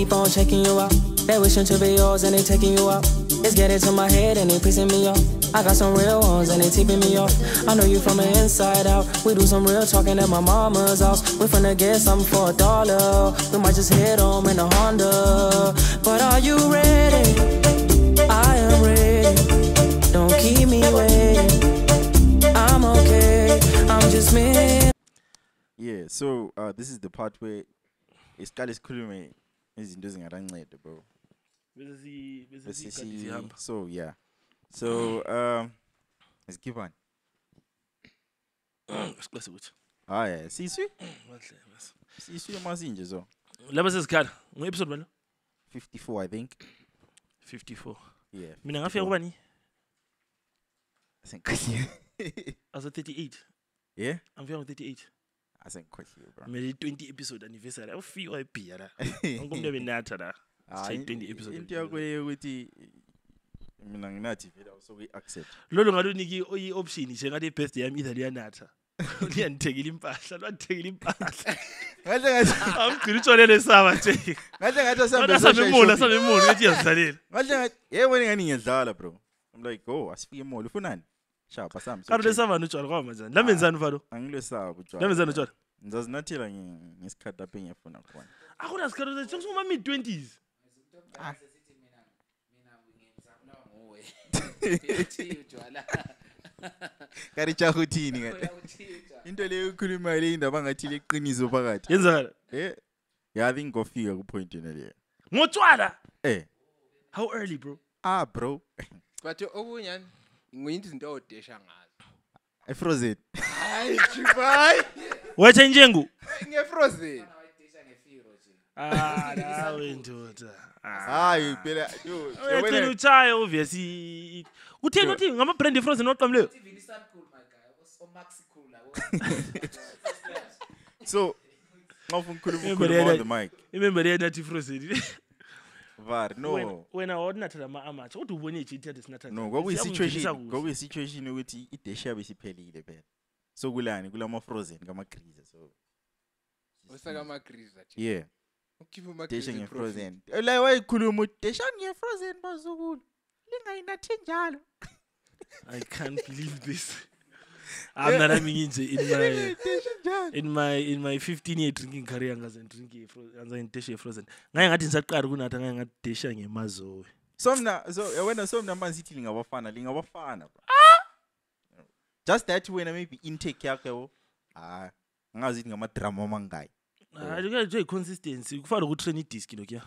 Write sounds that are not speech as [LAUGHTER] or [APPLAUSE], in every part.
Keep on checking you out. They wishing to be yours and they taking you out. It's getting to my head and they pissing me off. I got some real ones and they tipping me off. I know you from the inside out. We do some real talking at my mama's house. We finna get something for a dollar. We might just hit home in a Honda. But are you ready? I am ready. Don't keep me I'm me. Yeah, so uh, this is the part where isiqale sikhulume izinto ezingarancedo bro. bese si- bese Bese sikhathi si- sihamba So yeah. So um isikhipani. siqase ukuthi Ah yeah, siswi? Kahle, bese. Siswi masinje so. lapha sesikhala ngu-episode bani 54 I think. 54 Yeah. mina ngafika kubani Asenkhohliwe. [LAUGHS] asa 38 Yeah? angifika ngo-38 Asenkhohliwe bro. mele i-20 episode anniversary awufika ebhiya la wonke umuntu ebenatha la Ah, Say in- 20 episode Into yakho leyo ukuthi mina nginathi vele awusokuyi accept. lolo ngalunika i-option nje ngathi i-birthday yami either liyanatha liyandithekela impahla lwandithekela impahla Ngahle ngathi awugcina utshonele saba nje ngahle ngathi asambe asambe social emoli shopping. asambe emoli ukuthi iyazidlalela Ngahle ngathi yebo ngani ngiyadlala bro. I'm like, "Oh, asifike emall ufunani?" shapa sami kanti lesavana utshwala kwamazana ah, lamenzani uvalo angilwesaba utshwala lamenzani utshwala ngizazinathela ngesikhathi lapho engiyafuna khona. Akuna sikhathi ukuthi sekusuma mid 20s kari chahuthini into leyo ukhulumayo leyo indaba angathile iqiniso phakathi. Yenzakala? Eh yathi ngofika kupoint yena leyo. Ngotshwala eh. How early bro? Ah bro. But okunye ngiyinto izinto odesha ngazo. I frozen. hayi chibai wethe njengu ngefrozen ah nawe ndoda. Ah. Hayi phela yo. wecela utshaye obviously utheni uthi ngama-brand efrozen oqamleyo [LAUGHS] So ngofuna ukukhuluma Remember ukukhuluma on the the mic. imember yenathi frozen [LAUGHS] var no. Wena, wena wawunathela ama-amatsha kodwa ubone i-gta no kwakuyisituation ukuthi ideshi yabe isiphelile phela. So kulani? Kulama-frozen ngamagriza so. Usakamagriza yeah. Deshe nge-frozen. La wayikhuluma ukuthi deshani nge-frozen bazukulu. Lingayinathi njalo. I can't believe this. I'm not having it [LAUGHS] in my in my in my 15 year drinking career ngaze ndrinki ngaze ngideshe frozen. Ngaye ngathi ngisaqala kunatha ngaye ngathi desha ngemazowe So mna so wena so mna manje ithi lingabafana lingabafana. Just that wena maybe intake yakho yabo. Ah, ngazi ngama drama mangayi. hayi kuya nje consistency kufana ukutrain idisk lokya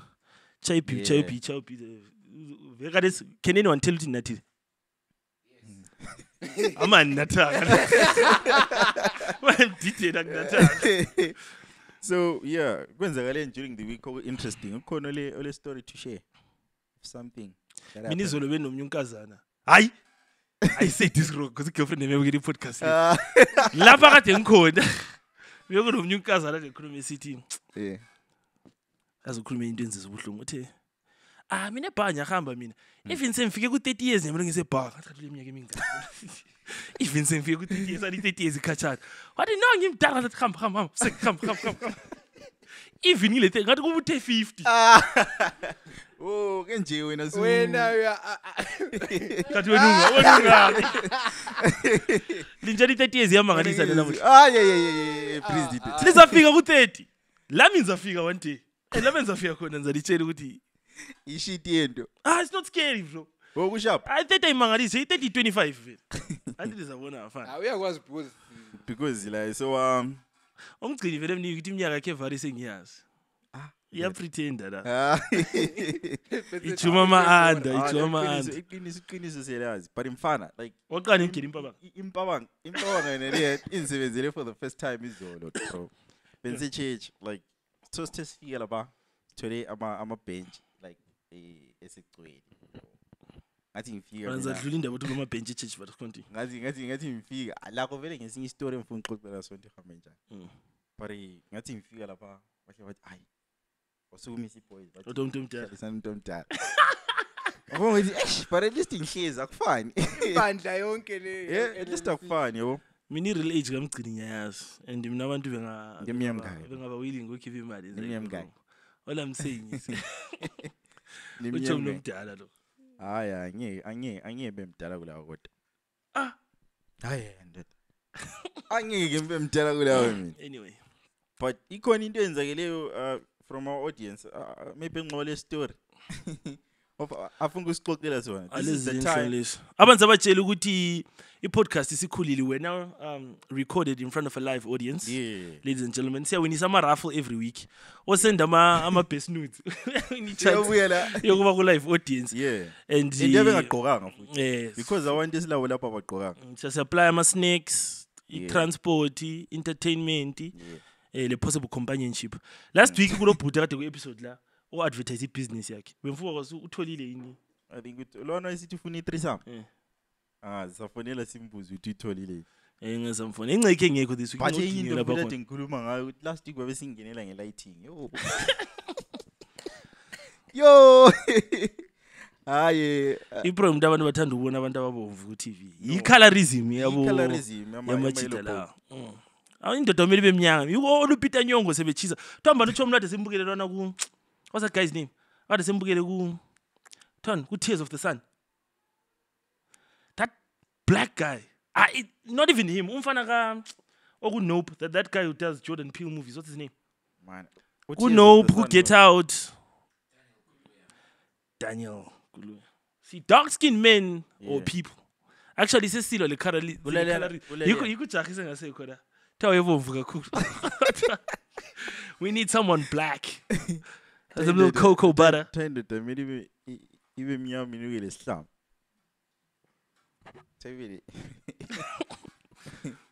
chai b vele kade can anyone tell ukuthi nathi amani nathaka man detail akunathaka so yeah, kwenzakale during the week oku interesting. Ukhona le ole story to share. Something. that mina happened. izolo benomnye unkazana hayi i say this wrong because i-girlfriend yami yabukela i-podcast le. Ah, [LAUGHS] lapha kade ngikhona bekunomnye unkazana ade khuluma esithi yeah. azokhuluma into enziza ubuhlungu uthe ah mina ebhaka ngiyahamba mina. Even sengifike ku-thirty years nyamela ngisebhaka ngathi khathule iminyaka emingaki. [LAUGHS] Even sengifike ku-thirty years ali-thirty years ikhatshana. Wathi no ngimdala. Ngathi hamba hamba hamba sek hamba hamba hamba hamba." [LAUGHS] even ngile ngathi kuba uthe fifty [LAUGHS] Oh, kenje wena su. wena uya- a- a- kathi wena unga wena unga linjani i-thirty years yamangalisa lena mhla Ah, yeah, yeah, yeah, yeah, yeah. Please did it. lizafika ku-thirty. Lami ngizafika one day. Elamenza fika ngizafika khona ngizalitshela ukuthi Ishit yento. ah it's not scary bro. Wokushap I thirty ayimangalise i-thirty i-twenty-five vele [LAUGHS] athi lizabona afana Ah, uyakwazi because because like so um umgcini vele mnike ukuthi iminyaka yakhe evari sengiyazi iyapretenda la. Ah, [LAUGHS] ijuma ama-anda ah, ijuma iqiniso- ama-anda iqiniso iqiniso siyalazi but mfana like waqani ngigela impabanga? i- impabanga impabanga yona le insebenzele for the first time izolo bro. Benze church like so sithe sifika lapha sithole ama ama bench like esegcwele ngathi ngifika mina- ngizadlula indaba ukuthi amabhentshi echurch but continue ngathi ngathi ngathi ngifika. Lakho vele ngesinye istory engifuna ukuxoxela sonke ihambe njani? Mm. but eh, ngathi ngifika lapha bahle bathi hayi wasukumisa iboys. Bathi Kodwa umuntu omdala. "Hlalisa umuntu omdala. [LAUGHS] Yabo ngithi eish but at least ngihlezi akufani. [LAUGHS] ibandla yonke le [LAUGHS] Yeah, at least akufani yabo. mina i-real age kamgcini ngiyayazi and mina abantu benga- Ngimnyama bengaba- willing ukukhipha imali It's utsho mnomdala lo Hayi angeke angeke angeke bemdala kulawo kodwa. Ah. Hayi ndoda. Angeke ngibe mdala kulawo mina. [LAUGHS] anyway But ikhona into eyenzakeleyo uh, from our audience. Uh, maybe ngxole story. [LAUGHS] Afuna usixoxela sona. This is the alezi time. leso abantu abatshela ukuthi i-podcast isikhulile we're now um, recorded in front of a live audience Yeah. ladies and gentlemen siyawinisa ama-raffle every week osenda ama- ama-best nudes [LAUGHS] yokuba ku-live audience Yeah. and Into ebengagqokanga futhi. yes Because abantu esilabo lapha abagqokanga. siyasupply ama-snacks Yeah. i-transport i-entertainment Yeah. eh le possible companionship last week kulo bhuti kade ku-episode la o-advertise ibhizinisi yakhe bemfuka kwazi utholile yini I think ukuthi lona esithi ufuna i-threesome. Eh. Ah, sisafonela simbuze ukuthi uyitholile. um ngezamfona ingcekhe engekho this week But enye ingxoxingile into lapha vele khona. ade ngikhuluma ngayo ukuthi last week babe singenela nge-lighting. Yo. [LAUGHS] Yo. [LAUGHS] Hayi. iprogram into abantu bathanda ukubona abantu ababomvu ku-tv yi-colorism yabo I-colorism yama- yamajida yama-yellow la Mm. Awu, indoda kumele bemnyama yiko olupita nyongo sebechisa thamba lutsho mlade simbukele lona ku what's that guy's name? Kade simbukele ku ton ku-tears of the sun? That black guy. Ah, it, not even him. Umfana ka okunope that, that guy who does Jordan Peele movies. What's his name? Man. kunope ku-get out. Daniel Kaluuya. see dark skinned men or people. Actually sesilwa le colour- le Ulalela- colour- ulalela. yikho yikho ujahi sengasekho la kuthiwa ebomvu kakhulu. [LAUGHS] We need someone black [LAUGHS] That's a little cocoa butter Thendoda kumele ibe i- mnyama inukele sihlamba. Thebile.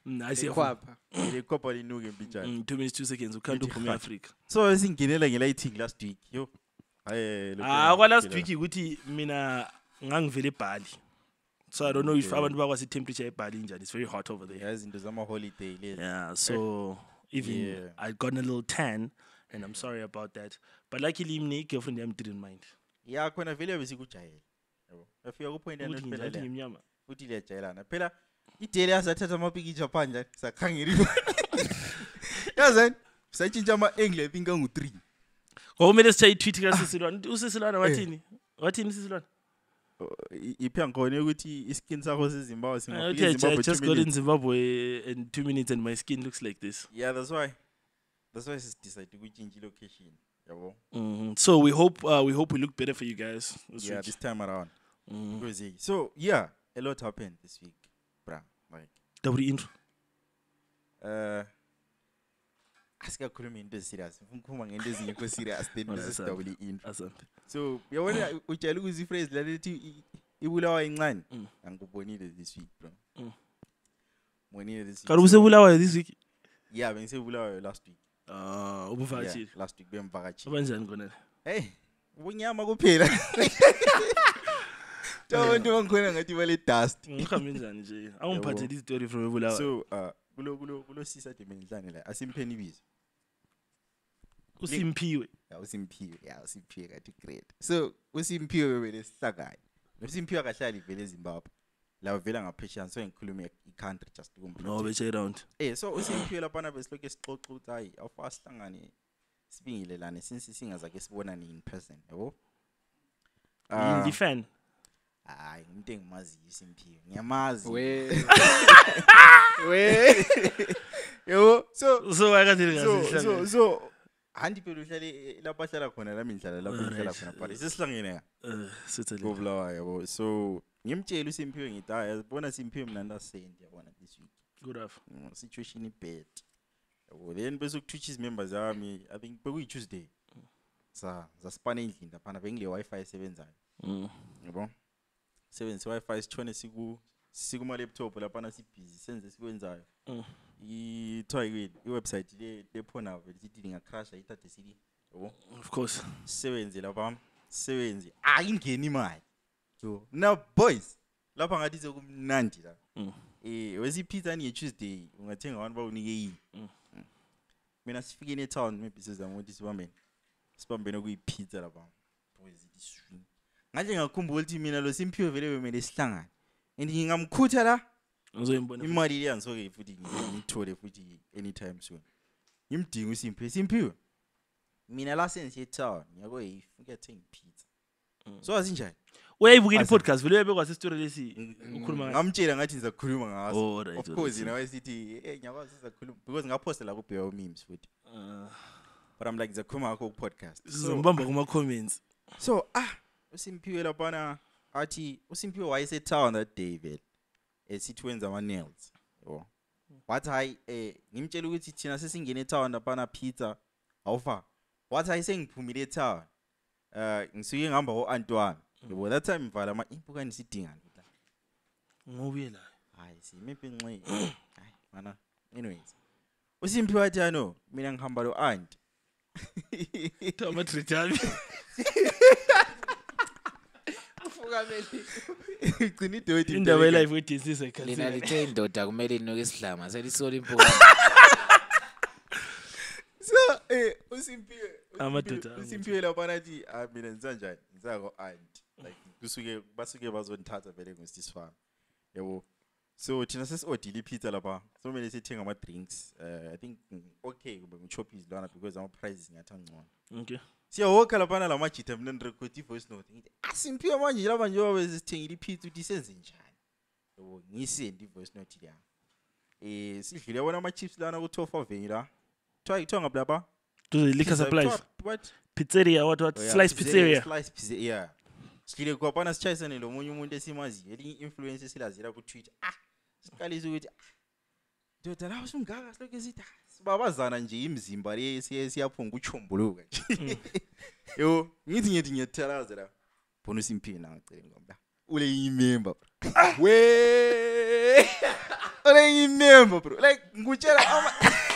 Mm, I see a- ekhwapha Ile kopa linuke mpitshana. Mm, two minutes two seconds ukhanda uphume eafrika So singenela nge-lighting last week. Yo. Lokhu ah kwalast week ukuthi mina ngangivele ebhali so i don't know if abantu bakwazi i-temperature ebhali injani it's very hot over there izinto zama-holiday. Yeah, so even I'd gotten a little tan, and I'm sorry about that. But luckily, my girlfriend yami didn't mind. ya khona vele yabe sikujayela yabo yafika kupoint Ukuthi la ngimnyama. futhi liyajayelana phela ideli yasathatha amapikitsha phandle sakhangela [LAUGHS] yazani satshintsha ama-angle i think angu-three Kwakumele sitshaye i-tweet kaSisilwana. Uthi uSisilwana wathini? Wathini uSisilwana? iphi angikhona ukuthi iskin sakho sezimbabwe got in. Zimbabwe and two minutes and my skin looks like this. yeah that's why that's why sisidecide ukutshintsha ilocation yabo Mhm. So we hope uh, we hope we look better for you guys this yeah week. this time around Mhm. Because, eh, so yeah a lot happened this week bra like Double intro. uh asikakhulumi into eziserious ngifuna ukukhuluma ngento ezingekho serious then bese that's sidabule into Asante. so uyabona utshela ukuze iphrase lalethi ibulawa incane Mm. angikubonile this week bro Mm. bonile this week Kanti So, ubusebulawayo this week? yeah bengisebulawayo last week Ah, yeah, ubuvakatshile. last week bemvakatshile Abanjani khona? hey ubunyama kuphela [LAUGHS] abantu bangikhona ngathi bale dust Ngihambe njani nje? Awungiphathele Yabo. istory from ebulawayo. so uh kulo kulo kulo sisa de bengihlane la asimpheni ibizo Usimpiwe. ya usimphiwe ya usimphiwe kathi great so usimphiwe wele sihlakayo usimphiwe akahlali vele ezimbabwe la uvela ngaphesheya so ngikhulume i-country just No, complete betshe around. eh so usimphiwe laphana besilokhu sixoxa ukuthi hayi awufa sihlangane sibingelelane since singazake sibonane in person yabo Yini Ah, fan? hayi umuntu engimaziyo usimphiwe ngiyamazi we [LAUGHS] we [LAUGHS] yabo so So akathini so so so handi phela uhlale lapho ahlala khona lami ngihlala lapho ngihlala Alright. khona but sesihlangene ka Uh, certainly. kobulawayo yabo so ngimtshela uSimphiwe ngithi hayi yabona Simphiwe mina ndasendi yabona this week. Good off. Mm, situation ibad yabo then bese ukuthutsha izimembers zami i think bekuyi Tuesday. Sa zasipana endlini laphana bengile wifi esebenzayo. Mm. yabo? Sebenzisa wifi sithone siku sikuma laptop laphana sibhizi senze sikwenzayo. Mm. ithiwa yini iwebsite le lephona vele sithi lingacrasha ithathe sili yabo? Of course. sisebenze lapha sisebenze. Ayingeni imali. So now boys lapha ngathi sekumnandi la. Mm. eh wesipizza ni Tuesday ungathenga abantu bawunike yini Mm. Mm. mina sifikeni etown maybe sizama ukuthi sibambene. Sibambene kuyipizza lapha boys it is swing ngathi ngakhumbula ukuthi mina lo simphiwe vele bemele sihlangane. And ngingamkhutha la. Ngizoyimbona imali le yangisoke futhi ngi- ngiyithole futhi anytime soon. Ngimdinga uSimphiwe Simphiwe mina la sengisiye town ngiyako hey ukuyathenga ipizza. So asinjani? Uyayibukela Asa- i-podcast? Vele uyabekwa sesitori lesi? Ukhuluma ngayo. ngamtshela ngathi ngizakhuluma ngaso. Oh, right, of right, course right. yena wayesithi eh ngiyakwazi sizakhuluma because ngaphosta la kubhewa memes futhi. Ah, but i'm like ngizakhuluma ngakho ku podcast so, sizombamba kuma-comments. So ah uSimphiwe lapana athi uSimphiwe wayesetown that day vele esithi wenza ama nails yabo wathi hayi eh ngimtshela ukuthi thina sesingene etown lapana pizza. Awufa. Wathi hayi sengiphumile etown eh ngisuke ngihamba ho Antoine yabo that time mvala ama impukani sidingana ngobuye la hayi simiphi inxi hayi mana anyways. uSimphiwe wathi ano mina ngihamba lo anti ama-treat ami ufukameli igcina idoti indaba yelife lina ikhansela lithe indoda kumele inuke isidlama selisola impuka [LAUGHS] so eh uSimphiwe Amadoda uSimphiwe lapha nathi ah mina ngisanjani ngizako aunt like kusuke basuke bazonithatha vele ngosisifana yabo so thina sesiodile ipizza lapha so kumele sithenga ama drinks uh, i think okay kube ngichoppies lana because ama prices ngiyathi angcono okay. Siyawokha laphana la majita mina nirecord i-voice note ngithi asimphiwe manje laba njengoba besithengile ipizza ukuthi senze njani? Yabo ngiyisende i-voice note leya. Eh sidlule yabona ama-chips lana ku-top avenue la. Kuthiwa kuthiwa ngapi lapha? Duze liquor Pizza, supplies. what? pizzeria what what? Oh, yeah, slice pizzeria Slice pizza, yeah. Sidlule kwapana sichayisane lo munye umuntu esimaziyo elinye influence esilazela ku-Twitter. Ah, siqalisa ukuthi ah, ndoda la usungaka silokhu sithi ah, sibabazana nje imizimba le siye siyaphunga uchombuluka nje. Yo, ngithi ngithi ngiyathalaza la. Bona usimphini la ngicela ngomla. Ule imember. We! Ule imember bro. Like ngikutshela ama [LAUGHS]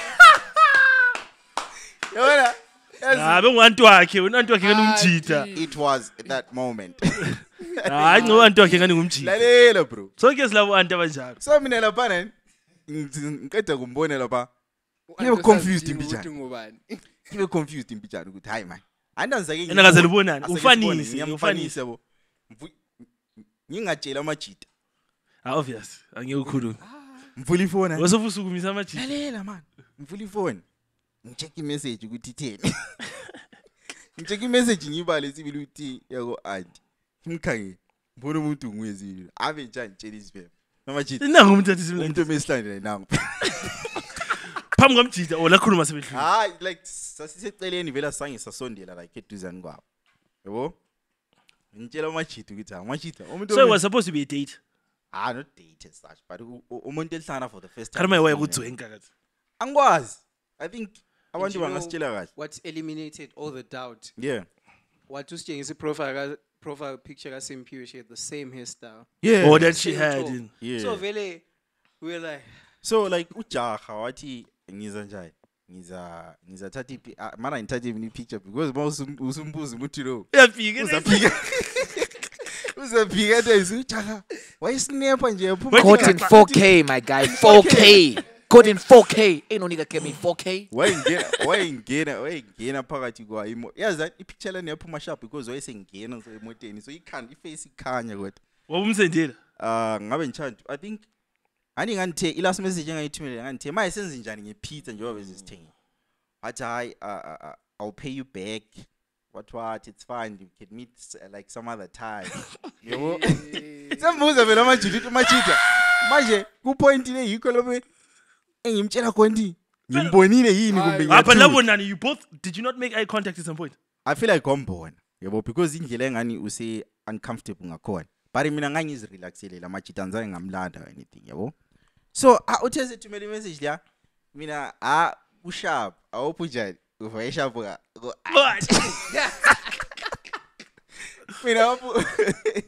Ah bengumuntu wakhe, unantu wakhe ngene umjita. It was that moment. [LAUGHS] Hayi ngobantu wakhe ngene ngumjita. Lalela bro. Sonke silabo abantu abanjalo. So mina lapha nani ngiqeda kumbone lapha. Ngibe confused impijana. [LAUGHS] Ngibe confused impijana ukuthi hayi man. Andanzake ngi. Nakaze libonana. Ufanisi, ufanisi yabo. Ngingatshela amajita. Ah obvious. Angiyukhuluma. Mvula ifoni. Wasofusukumisa amajita. Lalela man. Mvula ifoni. Ngicheck imessage ukuthi itheni [LAUGHS] ngicheck imessage ngibale sibili ukuthi yako anti ngimkhangele mbona umuntu ngwezile ave njani tshela isivebe amajita nangu umuntu athi umuntu simlandi omesihlangene nangu [LAUGHS] phambi kwamjida o lakhuluma sebedlula hayi like sasiseceleni vele asange sasondela like eduzane kwabo. Yabo ngitshela amajita ukuthi hayi amajita umuntu so it was supposed to be a date? Ah not date as such but umuntu elihlangana for the first time. maye waya Sibone. kudzwenka kathi angikwazi. I think abantu bangasitshela kahle. what eliminated all the doubt yeah. what usitshengisa iprofile ka profile picture kaSimphiwe she had the same hairstyle. Yeah. Or that she Same had top. in yeah. So vele we were like so like ujaha wathi ngiza njani? Ngiza ngizathatha ipi ah, mana ngithathe mina ipicture? Because ma usum- usumbuza ukuthi lo uyafika uzaphika [LAUGHS] [LAUGHS] uzaphika athi ujaha wayesnapper nje yaphuma caught in 4k my guy 4k [LAUGHS] caught in 4k ain't no nigga get me 4k wayengena wayengena wayengena phakathi kwa imo? Yazi that ipicture lana yaphuma sharp because wayesengena so emoteni? So ikhanda iface ikhanya kodwa. Wabumsendela ah ngabe ngitshanda i think ani nganthe i last message engayithumela nganthe maye senze njani ngepizza njengoba bezisithengile wathi hayi uh, uh, uh, i'll pay you back. What what it's fine you can meet uh, like some other time. Yabo [LAUGHS] sembuza vele amajita ukuthi amajita manje kupoint le yikho lobe engimtshela konti ngimbonile yini kumbe apha ngiyathula. labonani you both did you not make eye contact at some point? I feel like ngombona yabo because indlela engani use uncomfortable ngakhona. But mina ngangizirelaxele la majita anzange ngamlanda or anything yabo so ah uthe sethumela imessage la mina ah usharp awuphi njani uva sharp ka ko- [LAUGHS] mina awuphi [LAUGHS]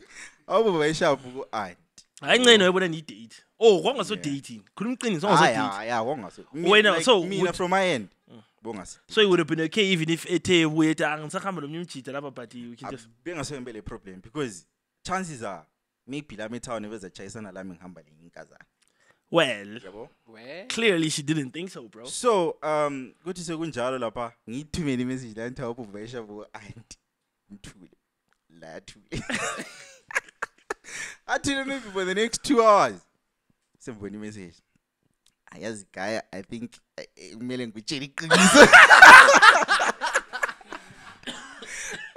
awuphi uva sharp ku aunt hayi ncane wayibona niyi-date oh kwangaso dating. Khuluma iqiniso ah kwangaso ya date ya wongaso Wena, so mina would- from my end bongase so it would have been okay even if ethe ebuye ethi angisahamba nomnye umjida lapha but we can just bengasoyembe le problem because chances are maybe la metown bezachayisana lami ngihamba lenye inkazana well yabo? We clearly she didn't think so bro. So um kuthi sekunjalo lapha ngiyithumele imessage la nthi awubuvesha bo aunt ngithule la thule [LAUGHS] athule maybe for the next two hours sembona imessage ayazi gaya i think eh, eh, kumele ngikutshela iqiniso. [LAUGHS]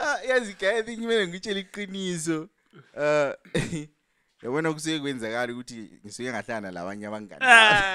Ah, yazi gaya i think kumele ngikutshela iqiniso. Uh [LAUGHS] yabona kusuke kwenzakala ukuthi ngisuke ngahlana labanye abangani. Ah.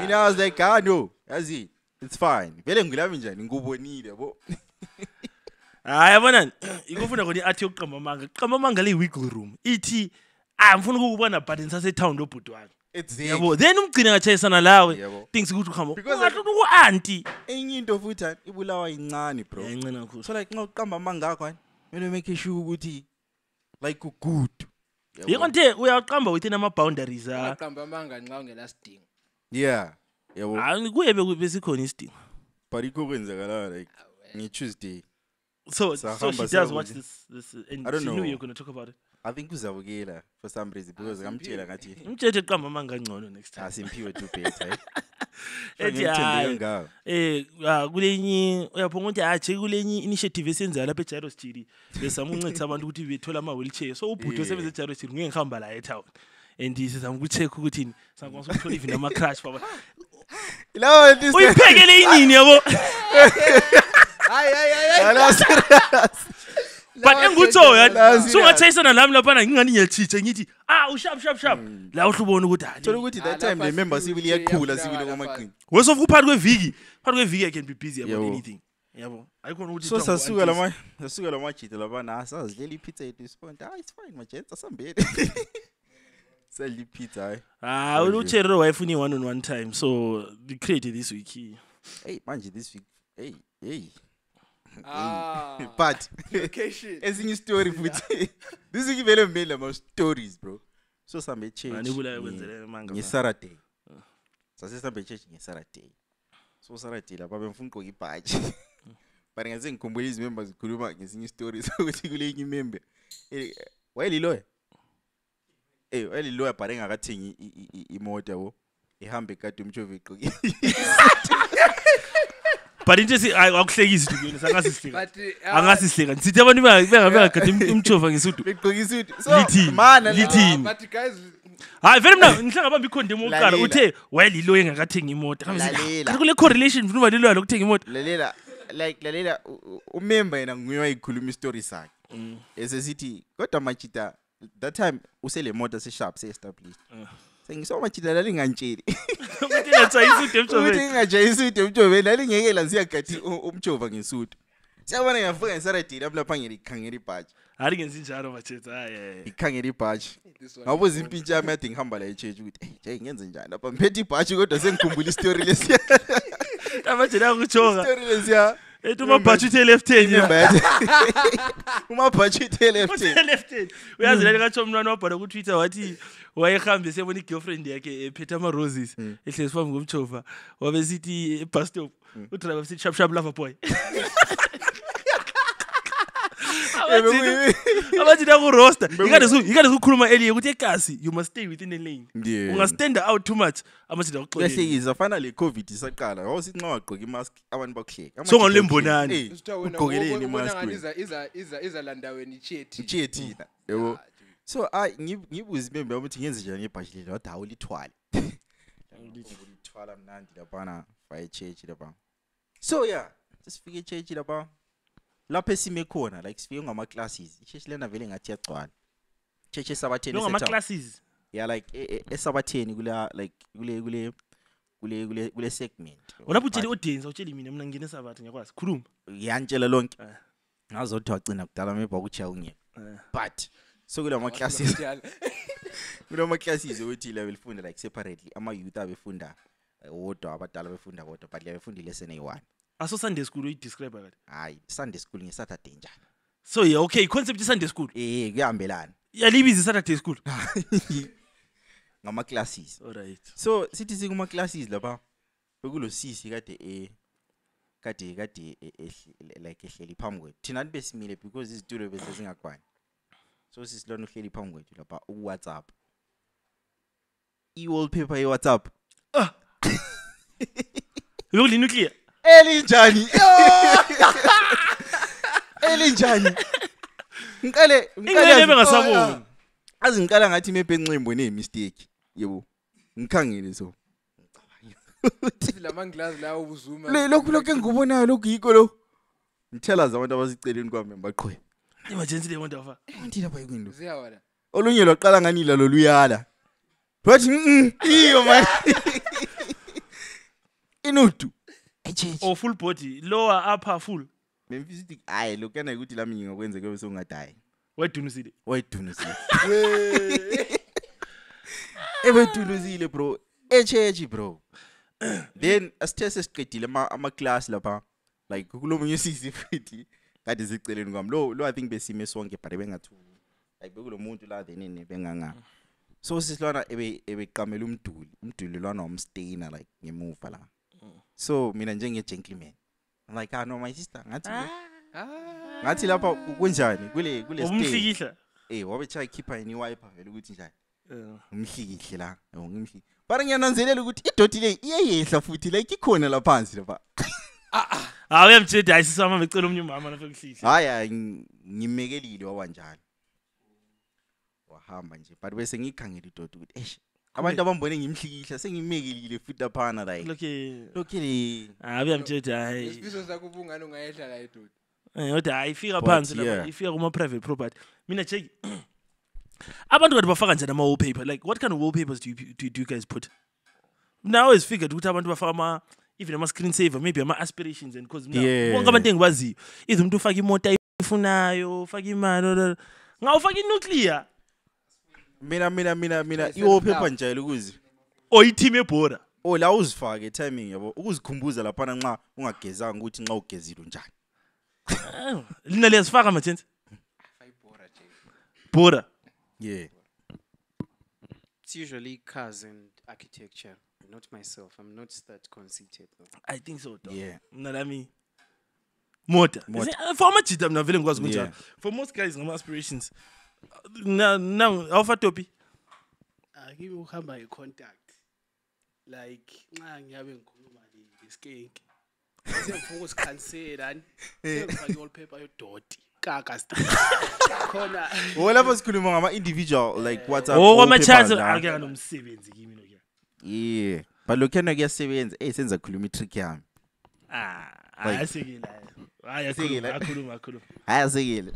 mina i was like ah no yazi it's fine. Vele ngilami njani? Ngikubonile yabo. [LAUGHS] Hayi yabonani ikufuna khona i-art yokuqamba amanga. Qamba amanga le-wiggle room. Ithi ah ngifuna ukukubona but ngisasetown lobhuti wami it's yabo then umgcine ngatshayisana lawe. Yabo. things ukuthi uhamba Because ungahlula ku-anti enye into futhi ibulawa incane bro. Yayincane kakhulu. So like nxa uqamba amangakho ani kumele make sure ukuthi like ugood. Yabo. yiko nje uyaqamba within ama-boundaries ah. aqamba amanga nxa ungenasidingo yeah yabo. Hayi, kuye beku- besikhona isidingo. But ikho kwenzakala like nge-tuesday. So so Sahamba she does siyakude. watch this this and I don't she knew know. you're going to talk about it i think uzabukela for some reason because ngamtshela ngathi [LAUGHS] umtshethe qamba amanga ngcono next time. Asimphiwe two bets hayi ethi hayi eh ah, kulenye uyaphonga ukuthi hayi kulenye initiative esiyenzayo lapha eJairo City bezama ukuncedisa abantu ukuthi bethola ama wheelchair so ubhuti osebenza eJairo City ngeke ngihamba la etown. And sizama ukucheck ukuthi sakwazi ukuthola even ama crash baba Lawa this uyiphekele inini yabo? [LAUGHS] Hayi hayi hayi. [LAUGHS] but engutho La, yathi serious. sungatshayisana nami lapha ngingani ngiyachicha ngithi ah ushap shap shap la uhlubona ukuthi Thola hayi ukuthi Ah, that time lapha le member sibili sibili yakhula nje, sibili yafuna kwamaqini wese of kuphakathi kweviki phakathi kweviki i can be busy about Yabo. anything. Yabo. Ayikhona ukuthi so kuthiwa sasuka ngu-aunties. lama sasuka lamajita labana sazidlela ipizza yethu isiponda ah it's fine majensa sambele [LAUGHS] sadla ipizza hayi. Ah, uCherro wayefuna i-one on one time so the credit this week he hey manje this week hey hey. Ah. [LAUGHS] but Location. [LAUGHS] esinye story futhi. [LAUGHS] This week vele mele ama stories bro. So sambe church ngesaturday. Sase sambe church ngesaturday. So saturday lapha bemfuna ugqoka ibhaji but ngase ngikhumbula izimember zikhuluma ngesinye istory sokuthi kule enye imember wayeliloya eh wayeliloya but engakathengi imoto yabo. Ihamba ekade umtshova egqoke but into esi ayi, akuhlekisi to be honest angasisihleka But uh, angasihleka sithi abantu benga- benga- bengagade umtshova ngesudu begqoke isuit so Lithini? mana Lithini? lithi uh, but guys, hayi vele mna ngihlangabamba ikhondem wokuqala Lalela. uthe wayelilo engakathengi imoto. Lalela. kanti kule correlation mfuna uba liloya lokuthenga imoto. Lalela like lalela u- u- umember yena nguye wayikhuluma isitory sakhe. Esesithi kodwa machita that time usele moto sesharp se-established sengiso sengisomajina lalingantsheli ukuthi [LAUGHS] ngingajayisi ude emjoveni. Lalingeke la siyagadi umjova ngesuthu siyabona ngiyavuka ngiseredile lapha ngilikhangela ibhaji hhayi ngenzi njalo matheta ngikhangela ibhaji ngabuza impintshi yami yade ngihamba la etshetshi ukuthi eyi jayi ngenze njani lapha? Ngiphethe ibhaji kodwa sengikhumbula isitori lesiya. [LAUGHS] Abajela kujoka isitori lesiya. Et uma battuta elefteni umabhatshita elefteni uyazi lalikatsho mntwana wabhala kutwitter wathi wayehambe sebona igirlfriend yakhe ephethe ama-roses ehlezi phambi komchova wabesithi ebus stop. Udrive besithi shapshap lava boy. [LAUGHS] abajida kurosta ikade sukhuluma eliye ukuthi ekasi you must stay within the lane. Ungastanda out too much. Amajida kuxolile uyahlekisa fana le covid isaqala wawusithi nxa wagqoka imask abantu bakuhleka songalembonani ugqokeleni imaskiza landaweni ichiyethi ichiyethi yebo. so ay ngibuza imembe yami ukuthi ngenze njani ngebhashi leli wathi hawu lithwale lithwala [LAUGHS] mnandi laphana fire church lapha. So yeah sesifike e-church lapha. Lapho esime khona like sifike ngama-classes ichechi lena vele ngathi iyagcwala. Ichechi esabatheni ngama-classes. Yeah like e- e- esabatheni kula like kule kule kule kule kule segment. Ulapho utshele audience awutsheli mina mina ngingene esabathe ngiyakwazi khuluma. Yantshela lonke. Eh. ngazothi wagcina kudala maybe ukuthi ungeka Eh. but so kulama classes kula [LAUGHS] kulama classes ukuthi la belifunda like separately ama youth abefunda eh, wodwa abadala befunda kodwa but la befunda lesson eyi-one aso sunday school uyidescribe kade hayi sunday school ngesaturday njani so yeah okay i-concept i-sunday school? Eh kuyahambelana. Yalibiza i-saturday school? [LAUGHS] Ngama classes alright. So sithi sikuma classes lapha bekulo sisi kade e kade kade e- ehle- like ehleli phambi kwethu. Thina nibe simile because izitulo bese zingakwani so sisi lona uhleli phambi kwethu lapha uwhatsapp i-wallpaper ye-whatsapp. [LAUGHS] Bekulinuclear? elinjani? [LAUGHS] Elinjani? Ngikale ngikale bengasaboni azi ngikala ngathi maybe enxembo ne mistake yebo. Ngikhangile so. Ukuthi lamanglazi lawo ubuzuma le lokhu lokho engikubonayo lokhu yiko lo. Ngithelaza abantu abasiceleni kwami baqhwe. Emergency le mntwafa ngithila bayikwini ziyawala olunye lwaqala nganila loluyala bathi iyo man. [LAUGHS] Inudu. Or full body. Lower upper full. Memfisa ukuthi hayi lokuyana ukuthi lami ngingakwenza kube songadayi wedunusile wayidunusile ebedunusile bro? Echechi bro. [CLEARS THROAT] Then asithe sesiqedile ama- amaklasi lapha. Like kulomunye usisi futhi kade seceleni kwami. Lo lo i think besime sonke but bengathu like bekulo muntu la then benganga. So sisilwana ebeqamela umduli. Umduli lwana wamstainer like ngemuva la so mina njenge gentleman I'm like ah no my sister. Ngathi ngathi lapha kunjani? Kule kule stage. Ubumhlikihla eh wabe chaya khipha yini? Wiper vele ukuthi njani? Eh. umhlikihle la. Yabo ngimhli bara ngiyananzelela ukuthi idoti le iyayehla futhi like ikhona la phansi lapha. Hayi uyamtsheda hayi sisama becela omunye umama lapha kuhlihla hayi hayi, ng- ngimekelile wawanjalo wahamba nje but bese ngikhangela idoti ukuthi eish abantu abambone ngimhlikihla sengimekelile futhi laphana like. Lokhe lokhe le. Hayi uyamtsheda hayi. Isifiso sakho ubungane ungayehla la edodi? Eh, kodwa hayi ifika But, phansi lapha yeah. ifika kuma private property. Mina check [CLEARS THROAT] abantu kanti bafaka njani ama wallpaper like what kind of wallpapers do you, do, do you guys put? Now always figured ukuthi abantu bafaka ama even ama screen saver maybe ama aspirations and cause mina Yeah. bonke abantu engibaziyo either umuntu ufaka imoto ayifunayo ufaka imali la, la, la. ngawufaka inuclear mina mina mina mina. Yeah, iwallpaper self-love. njalo ukuze or i-team ebhora o la uzifake timing yabo. Ukuzikhumbuza laphana nxa ungagezanga ukuthi nxa ugezile unjani? Ah, lina liyazifaka mathensi fayibhora nje bhora. Yeah it's usually cars and architecture not myself. I'm not that conceited though. I think so dog. Yeah. mna lami mota. Mota. Zi- for amajita mina vele ngikwazi kunjalo Yeah. for most guys ngama-aspirations now now awufa topi? Akibe uhamba nge-contact like nxa ngiyabe ngikhuluma ngeskenki sengifuna ukusikhansela ni sengifake i-wallpaper yodoti. Kaka khona. [LAUGHS] Lapho sikhuluma ngama-individual like whatsapp o kwamachance wallpapers la. ake nganomsebenzi kimi nokuya yeah. But lokhuyana kuyasebenza. Eyi senza khuluma i-trick yami. Like- asekile hayi. Akhuluma akhuluma. Hayi asekile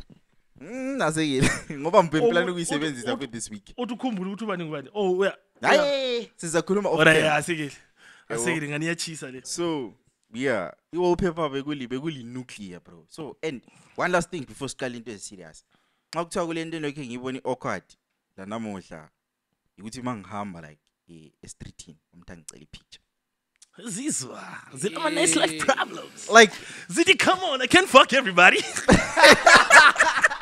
Mm, asekile [LAUGHS] ngoba ngibempilani Oh, ukuyisebenzisa oh, for this week. uthi ukhumbule ukuthi ubani ngubani. Oh uya hayi sizakhuluma off ora camera. asekile Yabo. asekile ngani iyachisa le? So yeah i-wallpaper bekuli bekuli-nuclear bro. So and one last thing before siqala into ezi-serious xa kuthiwa kule nto enokhe ngiyibone i-awkward lanamuhla ukuthi uma ngihamba like eh, estrithini umntu angicela ipicture. Zizwa zinama nice life problems. Like Ziti, come on, I can't fuck everybody. [LAUGHS] [LAUGHS]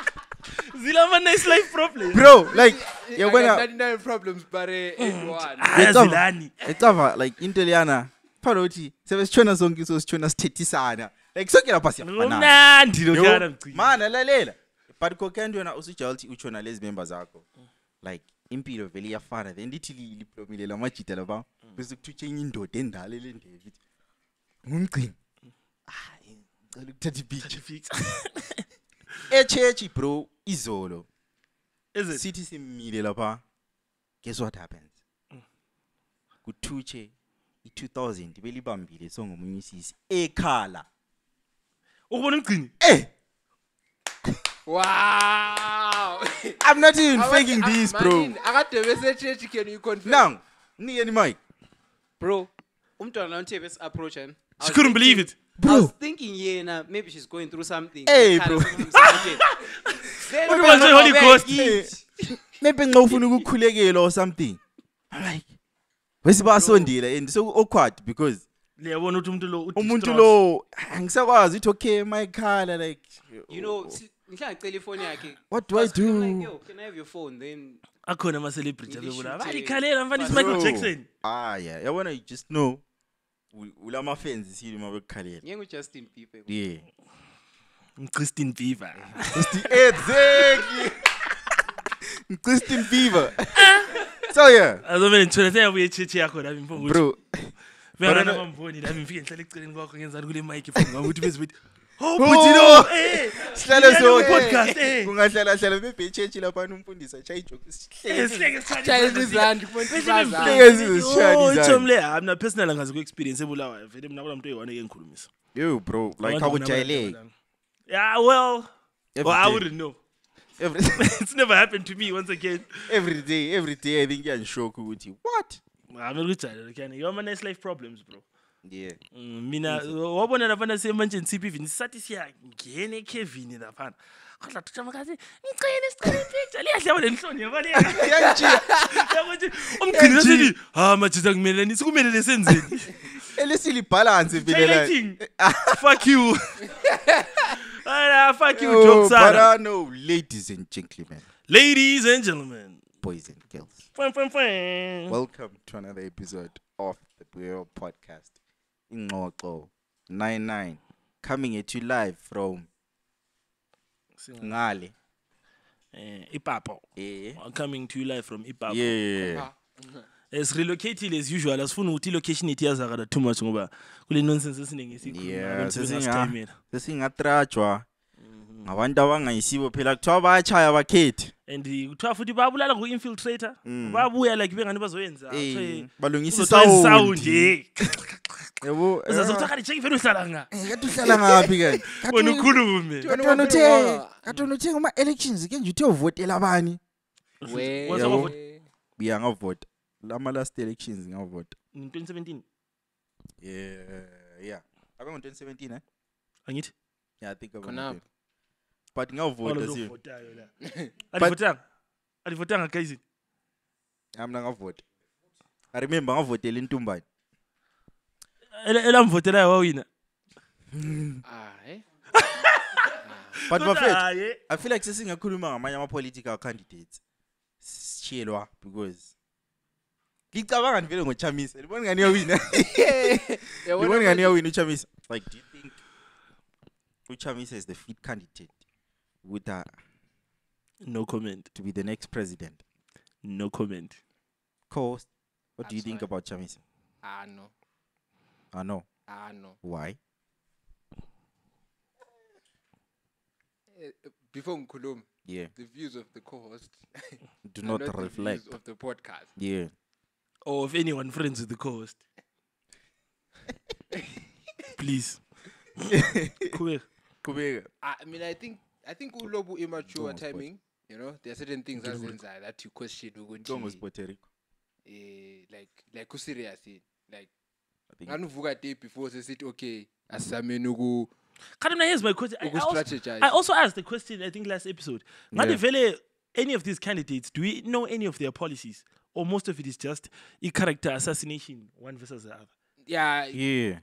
Zilama nice life problem. bro like I got yabona 99 problems but uh, in one Aya Ngiyacaba- zilani. ecava like into leyana phana ukuthi sebesitshona sonke so sitshona sithethisana. Like sonke lapha siyafanana Umnandi lo Yabo, kana Mgcini. mana lalela. But kokanti wena usujala ukuthi utshona lezi member zakho. Like impilo vele iyafana. Then lithi li- liplomile lamajita laba bese kuthutshe enye indoda endala elendebe ithi ngumgcini. Hayi ngicela ukuthatha ipicture [LAUGHS] echechi bro izolo. Is it? sithi simile lapha. Guess what happens? Kuthutshe i-2000 belibambile songomunye usisi ekhala. Ukubona umgcini. eh! Wow. I'm not even faking this bro. akade besetshechi can you confirm now nikeni mic? Bro umntwana nanthe besi-approach and I She couldn't believe thinking- it. I was Bro. thinking yena maybe she's going through something Hey, Ekhala bro. sengimsakeni. [LAUGHS] Then What ubona was the Holy back Ghost? it. maybe nxa ufuna ukukhulekelwa or something I'm like wesi basondile and so awkward because Liyabona ukuthi umuntu lo udistraught. umuntu lo angisakwazi ukuthi okay my khala like you know si- ngihlala ngicela ifoni yakhe What do I First, I'm like, do? yo, can I have your phone then akhona ama celebrity Ngilishute. abebula. Bayikhalela mfana Bro. Michael Jackson. ah yeah yabona you just know u- ulama fans sile mabekukhalela ngeke ujustin bieber yeah Christine Bieber. exactly Christine Bieber so yeah Azomele ngithole seyabuye cheche yakho la mfowethu. bro Vera But I na know- mamboni la ngifike ngihlala eceleni kwakho ngenzani kule mic phone ngabe uthi bezibuthi. Oh, Butino. Eh. [LAUGHS] Sihlale sonke. Podcast eh. Kungahlala hlala bebhetshetshe lapha umfundisi acha ijoke sihleke. Eh, sihleke izandla umfundisi. Sihleke izishani. Oh, Thomle hami na personal angazi ku experience ebulawayo. Vele mina kunabantu eyiwane ke ngikhulumisa. Yo bro, like akujayeleki. Yeah, well. Well, I wouldn't know. Every [LAUGHS] [LAUGHS] it's never happened to me once again. Every day, every day I think I'm shocked ukuthi what? I'm not good at it. You have my nice life problems, bro. Yeah. Mm, mina wabona laphana siphi even sisathi siyangena ekevini laphana. Kodla tujama kathi ngicele sicele ipicture liyahlaba lenhloni yabayakuthi [LAUGHS] umgcini wesithi ha majita kumeleni sikumelele senzeni [LAUGHS] elisilibhalansi vile la. Highlighting. [LAUGHS] fuck you. Fuck you Oh, joke but sana I know ladies and gentlemen. Ladies and gentlemen. Boys and girls. Fun, fun, fun. welcome to another episode of the Byo podcast ingxoxo 99 coming at you live from ngale. Eh, ipapo. Eh. Coming to you live from ipapo. Yeah. As relocated as usual. Asifuni ukuthi ilocation yethu iyazakala too much ngoba kule nonsense esiningi esiyikhuluma, Yeah, abantu sesinga- sebengasithayimela. sesingatrajwa ngabantu abangayisibo phela kuthiwa bayachaya abakhethi and uh, kuthiwa futhi bayabulala ngo-infiltrator Mm. babuya like bengani bazoyenza? Eh, balungisa sound isawundi [LAUGHS] eh yabo uzazokuthi akade check vele uhlala nga? Kade uhlala ngaphi ke? [LAUGHS] Wena ukhulume. katona uthe katona uthe ngama elections ke nje uthe uvotela abani We- What's Yabo. up? yeah ngavota lama last elections ngavota in 2017 yeah yeah. Akango 2017 eh? Angithi? Yeah i think akango Khonapho. 20. but ngavota si olovotayo la. [LAUGHS] Alivotanga? Alivotanga guys? Mina ngavota. I remember ngavotela intumbane. Elamvotelayo wawina? Ah, eh? but bafethu hayi i feel like sesingakhuluma ngamanye ama-political candidates. Sishiyelwa because ngicabanga vele ngochamisa? Libona ngani uyawina? [LAUGHS] Yabona libona ngani manje- uyawina uchamisa? Like do you think uchamisa is the fit candidate with uh, no comment. to be the next president. No comment. Cost what do you That's think why. about chamisa Ah, no. i know. Ah, no. why? Eh, eh, before ngikhuluma yeah. the views of the co-host [LAUGHS] do are not the reflect. views of the podcast. Yeah. Or if anyone friends with the co-host. [LAUGHS] Please. Qhubeka. Qhubeka. I I mean I think I think ulobu immature Ntongo sport. timing you know? There are certain things azenzayo that you question Ntongo ukuthi Puerto Rico. eh like like userious yini like I think nganuvuka day before sesithi okay asameni uku Kanti mina here's my question. I also, I also asked the question I think last episode. Ngathi Yeah. vele any of these candidates do we know any of their policies? Or most of it is just a character assassination one versus the other? Yeah. Yeah.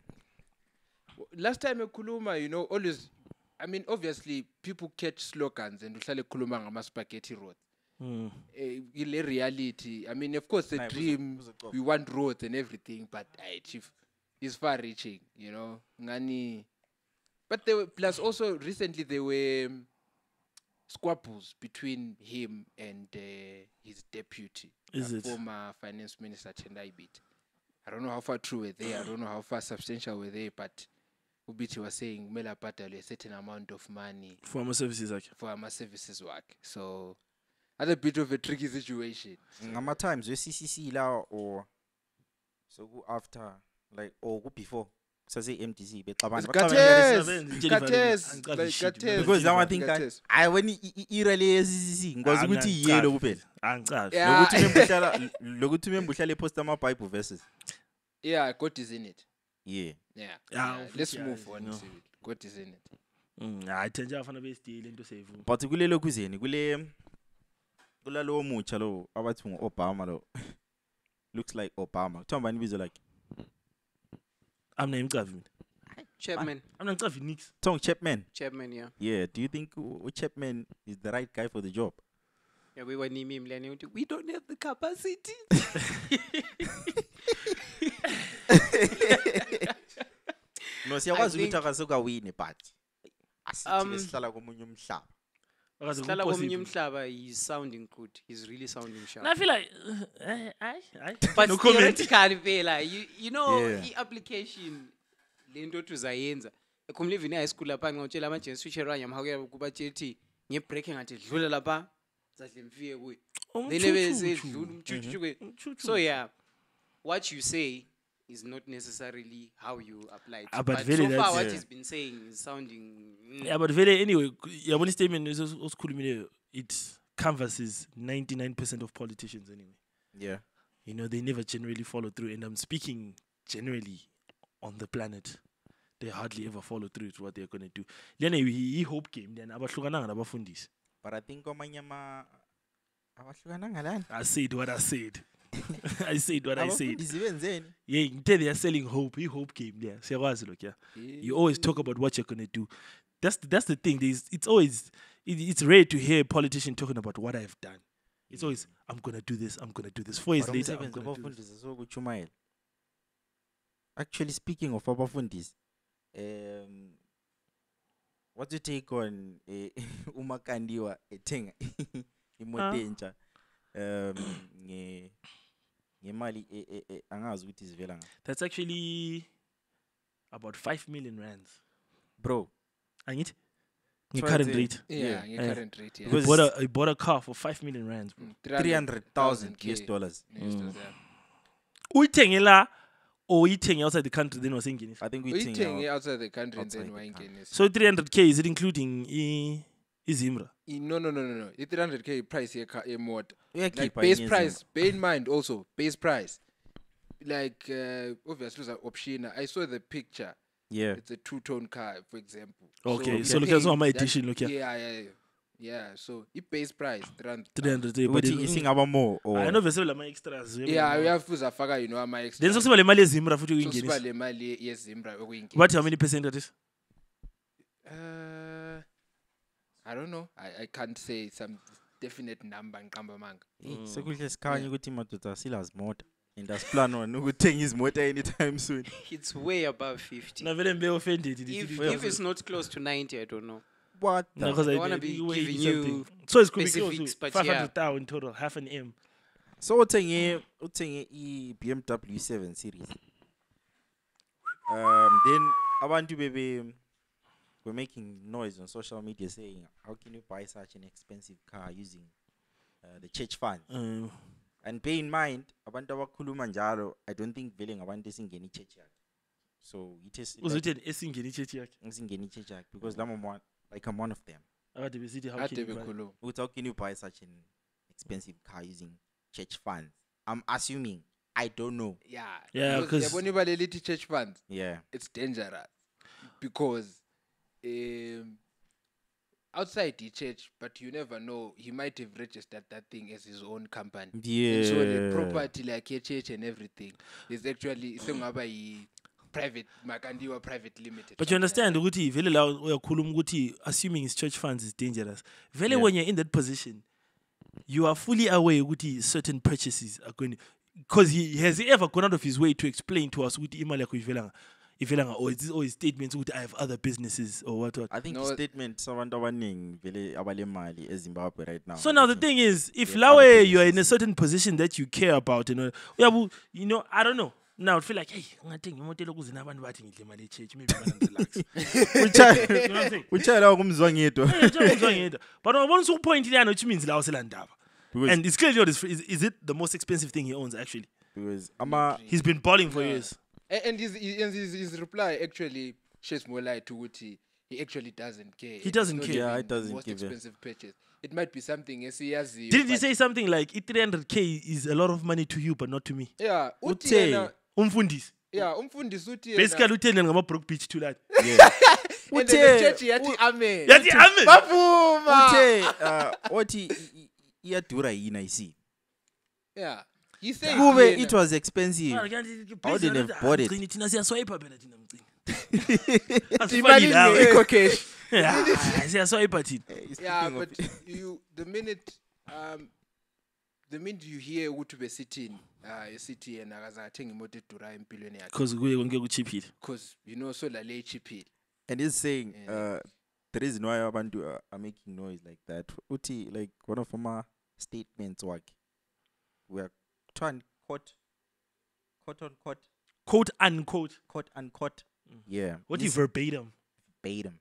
Last time ekhuluma you know always I mean obviously people catch slogans and uhlale ekhuluma ngama spaghetti roads mm. eh, ile reality i mean of course the Hayi, buzo- dream buzocofa. we want roads and everything but hey, chief is far reaching you know ngani but there were, plus also recently there were um, squabbles between him and uh, his deputy Is uh, it? former finance minister Tendai Biti i don't know how far true were they i don't know how far substantial were they but ubiti was saying kumele abhadalwe a certain amount of money for ama-services akhe for ama-services wakhe so that's a bit of a tricky situation ngama times we-ccc la or soku after like or ku before sase MDC bexabana It's Baxabana Gates, Gates, Gates, Gates, like Gates, Gates. because now I Gates. think I when ira le ye-ccc ngikwazi Ah, ukuthi mina yelo ngicazi. kuphela angicazi Yeah. lokuthi umembe uhlala lokuthi umembe uhlala eposta ama-bible verses Yeah, God is in it. Yeah Yeah. Yeah, yeah. Let's yeah, move on no. to it. God is in it. Mm, hayi the nje afana besitile into seyivuma but kulelo kuzeni kule kulalowo mutsha lo abathi ngu-obama lo [LAUGHS] looks like obama kuthiwa mbani ibizo lakhe amna imcavi mina Chapman. amna ngicavi nix kuthiwa ngu-chapman Chapman, yeah. yeah do you think u- uchapman is the right guy for the job Yeah, we were nimi mlani uthi we don't have the capacity. [LAUGHS] [LAUGHS] no siyakwazi ukuthi akasekawini but asithi Um, esihlala komunye umhlaba Akaze Hlala ku-possible. komunye umhlaba he's sounding good. He's really sounding sharp. And I feel like uh, ayi ayi [LAUGHS] but no theoretically phela you, you know Yeah. i-application lento othi uzayenza ekhumula even e-high school lapha ngiwutshela ama-gen switcher anyamhakela kubatshela ukuthi ngebreak engathi dlula lapha zadle mfike kuye then ebesedlula umchuchuke so yeah what you say is not necessarily how you apply it. Ah, but but really so far that's- what Yeah. he's been saying is sounding mm, yeah but vele anyway yabona istatement esi- osikhulumileyo it canvasses 99% of politicians anyway. Yeah. you know they never generally follow through and i'm speaking generally on the planet. They hardly ever follow through to what they're going to do lena i-hope game then abahlukananga nabafundisi. But I think kwamanye ama abahlukananga lana. i said what i said [LAUGHS] i said what i said. yeah ngithe they are selling hope. I-hope game there. Siyakwazi lokhu you always talk about what you're going to do. That's the, that's the thing. There's, it's always it, it's rare to hear a politician talking about what i've done. It's always i'm going to do this i'm going to do this. Four years later i'm going to do this. Actually speaking of abafundisi, um what's your take on eh, [LAUGHS] umakandiwa ethenga [LAUGHS] imoto entsha um ngemali angazi ukuthi izivela nga. that's actually about 5 million rands Bro, angithi That's what current rate Yeah, Yeah. nge-current rate, yeah. he Because- bought, a, he bought a car for 5 million rands bro. Mm, 300,000 US dollars. US uyithenge la or uyithenge outside the country then wasengenisa I think we uyithenge outside the country and outside then the country. so 300k is it including i- izimra no no no no no. I-300k price yemoto like base price bear in mind also base price. Like uh, obviously uza option. I saw the picture. Yeah. it's a two tone car for example. Okay, so look at some of my that- edition, look here. yeah yeah yeah. Yeah so i-base price 300 300 eh, but Ukuthi then- isingaba more or? I know vese lama extras yeah uyafuza faka you know ama then extra sokusiba le mali ezimra futhi ukuyingenisa le mali ye- yezimbra okuyingenisa but how many percent that is? Uh, I don't know. I, I can't say some definite number ngiqamba manga. Eh, sekuhle sikhanya ukuthi madoda silazimota and asiplan on ukuthenga izimota anytime soon. [LAUGHS] It's way above 50 na vele mbe offended if, if it's not close to 90 i don't know. What the No, 'cause I I- wanna be you giving you so it's could be close to but 500,000 total half an m. So uthenge uthenge i-BMW 7 series. Um then abantu bebe were making noise on social media saying how can you buy such an expensive car using uh, the church fund um, and bear in mind abantu abakhuluma njalo i don't think vele ngabantu esingena ichurch yakhe so ithe si- like, uzothini esingeni ichechi yakhe esingena ichurch yakhe because lama one like i'm one of them akade besithi how Ade can you buy- bekhuluma. Ukuthi how can you buy such an expensive car using church funds? I'm assuming. I don't know. Yeah. Yeah, because 'cause- yabona ibale lithi church funds. Yeah. It's dangerous because um outside the church, but you never know. He might have registered that thing as his own company. And so the property like a church and everything is actually yi private makandiwa private limited. but you understand ukuthi vele la uyakhuluma ukuthi assuming his church funds is dangerous vele Yeah. when you're in that position you are fully aware ukuthi certain purchases are going because he has he ever gone out of his way to explain to us ukuthi imali yakho ivelanga ivelanga or is this or his statements ukuthi i have other businesses or what what I think No, the statement sabantu abaningi vele abale mali eZimbabwe right now. So now the thing is, if Yeah, Lawe you are in a certain position that you care about, you know, yeah, well, you know, I don't know. Now I feel like, hey, ngathi ngimotela ukuze nabantu bathi ngidle imali e-church, maybe bana relax. [LAUGHS] You know what I'm saying? Utshela kumzwa ngedwa. Yeah, njengoba ngizwa ngedwa. But wabona usukupoint liyana which means lawo selandaba. Because, And it's clearly not is, is it the most expensive thing he owns actually? because ama He's been balling for Yeah. years. A- and his, his, his, his reply actually sheds more light to Uti. He actually doesn't care. He doesn't care. Yeah, he even doesn't most give a- expensive purchase. It might be something esiyaziyo. Didn't he but- say something like 300k is a lot of money to you but not to me? Yeah, uthi Uthe- yena- Umfundisi. yeah, umfundisi uthi yena- Basically utheni ngama broke bitch to that. yeah. and then the Uthe- church yathi amen. Yathi amen. Bavuma. Uthe uh wathi i- i- iyadura yini I see. Yeah. He said Kube yena- it was expensive. Mara, kanti I wouldn't have bought it. Mgcini, thina siyaswiper phela thina mgcini. imali Asifaki lawe. ingekho. Yeah, thina. Yeah, Speaking of- but you the minute um the minute you hear ukuthi besithini uh esithi yena akaze athenga imoto edurayo empilweni yakhe Because kuye konke kuchiphile. because you know so lale ichiphile and he's saying Yeah. uh the reason why abantu are, are making noise like that uthi like one of my statements wakhe we are trying quote quote unquote Quote unquote. quote unquote yeah What is He's verbatim? verbatim.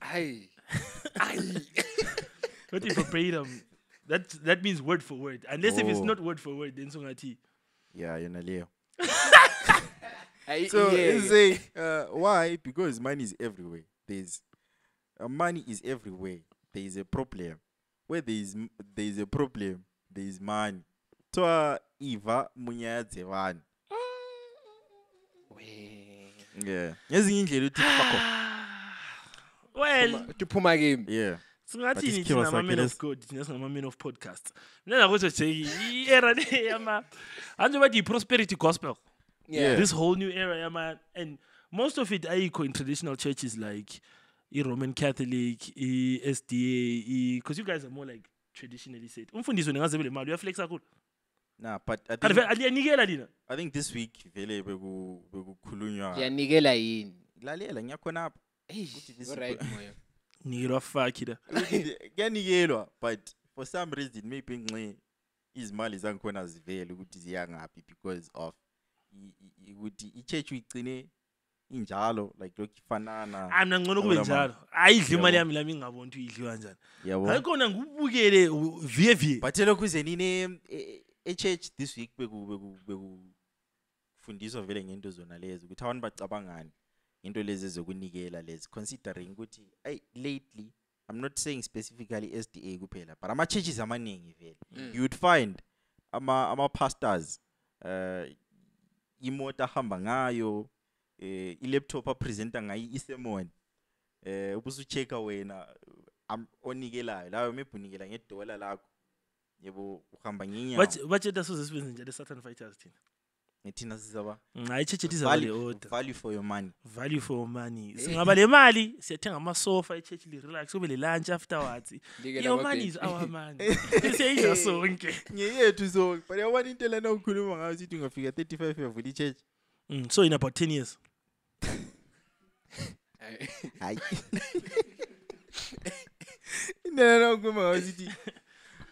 Aye. [LAUGHS] [LAUGHS] What if verbatim? That that means word for word. Unless if it's Oh. not word for word, then songati. Yeah, you know, Leo. [LAUGHS] Aye, So yeah, yeah. say uh, why? Because money is everywhere. There's uh, money is everywhere. There is a problem. Where there is m- there is a problem, there is money. So uh, Eva munyadzevani. Yeah. Ngezinye indlela uthi fuck off. [SIGHS] Well, Tuphuma game. Yeah. singathini isikhiwa thina sakhe ama-men of lesi. god thina singama-men of podcast mina nakuthi jeki i-era le yama anje bathi i-prosperity gospel Yeah. this whole new era yama and most of it ayikho in traditional churches like i-roman catholic i-sda because you guys are more like traditionally set umfundisi wena ngaze bele mali uyaflex kakhulu Nah, but I think, vele aliyanikela lina? I think this week vele beku bekukhulunywa. Yanikela yini? Lalela moya. nikelwa faki la Kuyanikelwa but for some reason maybe nxe izimali zangikhona zivele ukuthi ziyangaphi because of i- i- ukuthi i-church uyigcine injalo like lokhu ifanana. Ayi mna ngcono kube njalo. Ayidla imali yami lami ingabona ukuthi uyidliwa kanjani yabo hayi khona ngikubukele u- vie vie but lokhu zenine e-church this week beku beku bekufundiswa vele ngento zona lezo ukuthi abantu bacabangani into lezi ezokunikela lezi considering ukuthi ay lately i'm not saying specifically SDA kuphela but ama churches amaningi vele. You would find ama ama pastors uh imoto ahamba ngayo eh i-laptop apresenta ngayo isemon eh ubusuchecka wena am- onikelayo lawo maybe unikela ngedola lakho. Yebo uhamba ngenyawo batsheta soze sibenze njalo e-southern fighters thina. Ngithina sizaba hayi church izaba le value, for your money. Value for your money. Singaba le mali siyathenga amasofa i-church li-relax kube le lunch afterwards [LAUGHS] your money is our [LAUGHS] money. Siyayidla sonke. ngeyethu so but yabona into lana ukhuluma ngayo sithi ungafika 35 yavula i-church Mm, so in about 10 years. Hayi. [LAUGHS] Into lana ukhuluma ngayo sithi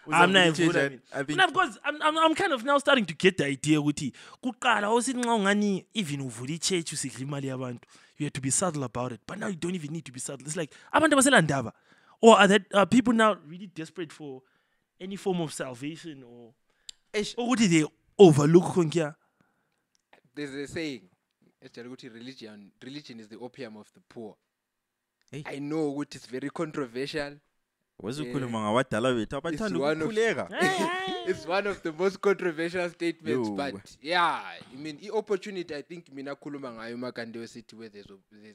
I'm not uzavula i-church, even. I- I think Now, because I'm, I'm, I'm kind of now starting to get the idea ukuthi kuqala wawusithi nxa ungani even uvula i-church usidla imali yabantu you have to be subtle about it but now you don't even need to be subtle it's like abantu abaselandaba or are, that, are people now really desperate for any form of salvation or Eish. ukuthi they overlook konkia There's a saying. Ejala ukuthi religion religion is the opium of the poor. Hey. I know ukuthi it's very controversial. Wezukhuluma eh, ngabadala bethu abathanda ukukhuleka. [LAUGHS] It's one of the most controversial statements Yo. but yeah i mean i-opportunity i think mina khuluma ngayo Makandiwa city where there's,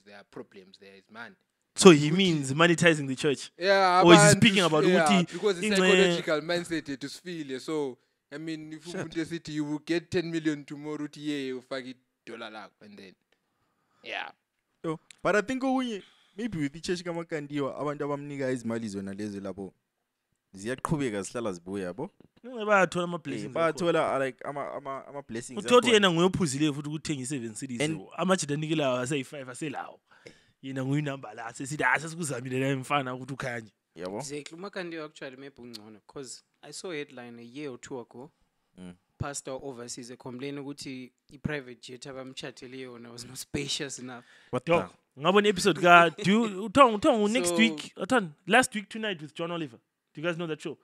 there are problems there is man so he means monetizing the church? Yeah Or is he speaking about yeah, because the psychological mindset yethu sifile so i mean if umuntu esithi you will get 10 million tomorrow uthi ye ufake idola lakho and then yeah. Yo, but i think okunye maybe with i-church kamakandiwa abantu abamnika izimali zona lezo lapho ziyaqhubeka zihlala zibuya yabo bayathola Eh, ama-blessings akhona. bayathola uh, like ama ama ama blessings uthola ukuthi yena nguyophuzileyo futhi ukuthenga i-seven series amajida anikelayo aseyi-five aselawo yena nguyinumber la sesithi ha sesikuzamile la mfana ukuthi ukhanye yabo Exactly. Umakandiwa actually maybe ungcono because I saw headline a year or two ago. Mm. Pastor overseas complain ukuthi i-private jet abamchathele yona was not spacious enough. what the ngabona i-episode ka do you [LAUGHS] uthong uthong next So- week uh, uthon last week tonight with john oliver. Do you guys know that show?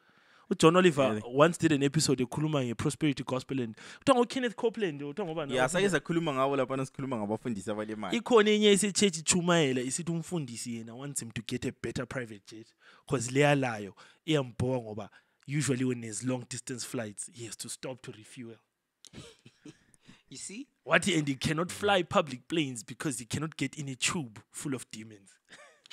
Ujohn oliver Really? once did an episode ekhuluma nge-prosperity gospel and uthong oh, ukenneth copeland oh, uthong ngobani? Ya sake sakhuluma ngabo laphana sikhuluma ngabafundisi abalemali ikhona enye isechechi ichumayela isithi umfundisi yena wants him to get a better private jet because leya layo iyambhoka ngoba usually when there's long distance flights he has to stop to refuel [LAUGHS] You see? what he and he cannot fly public planes because he cannot get in a tube full of demons.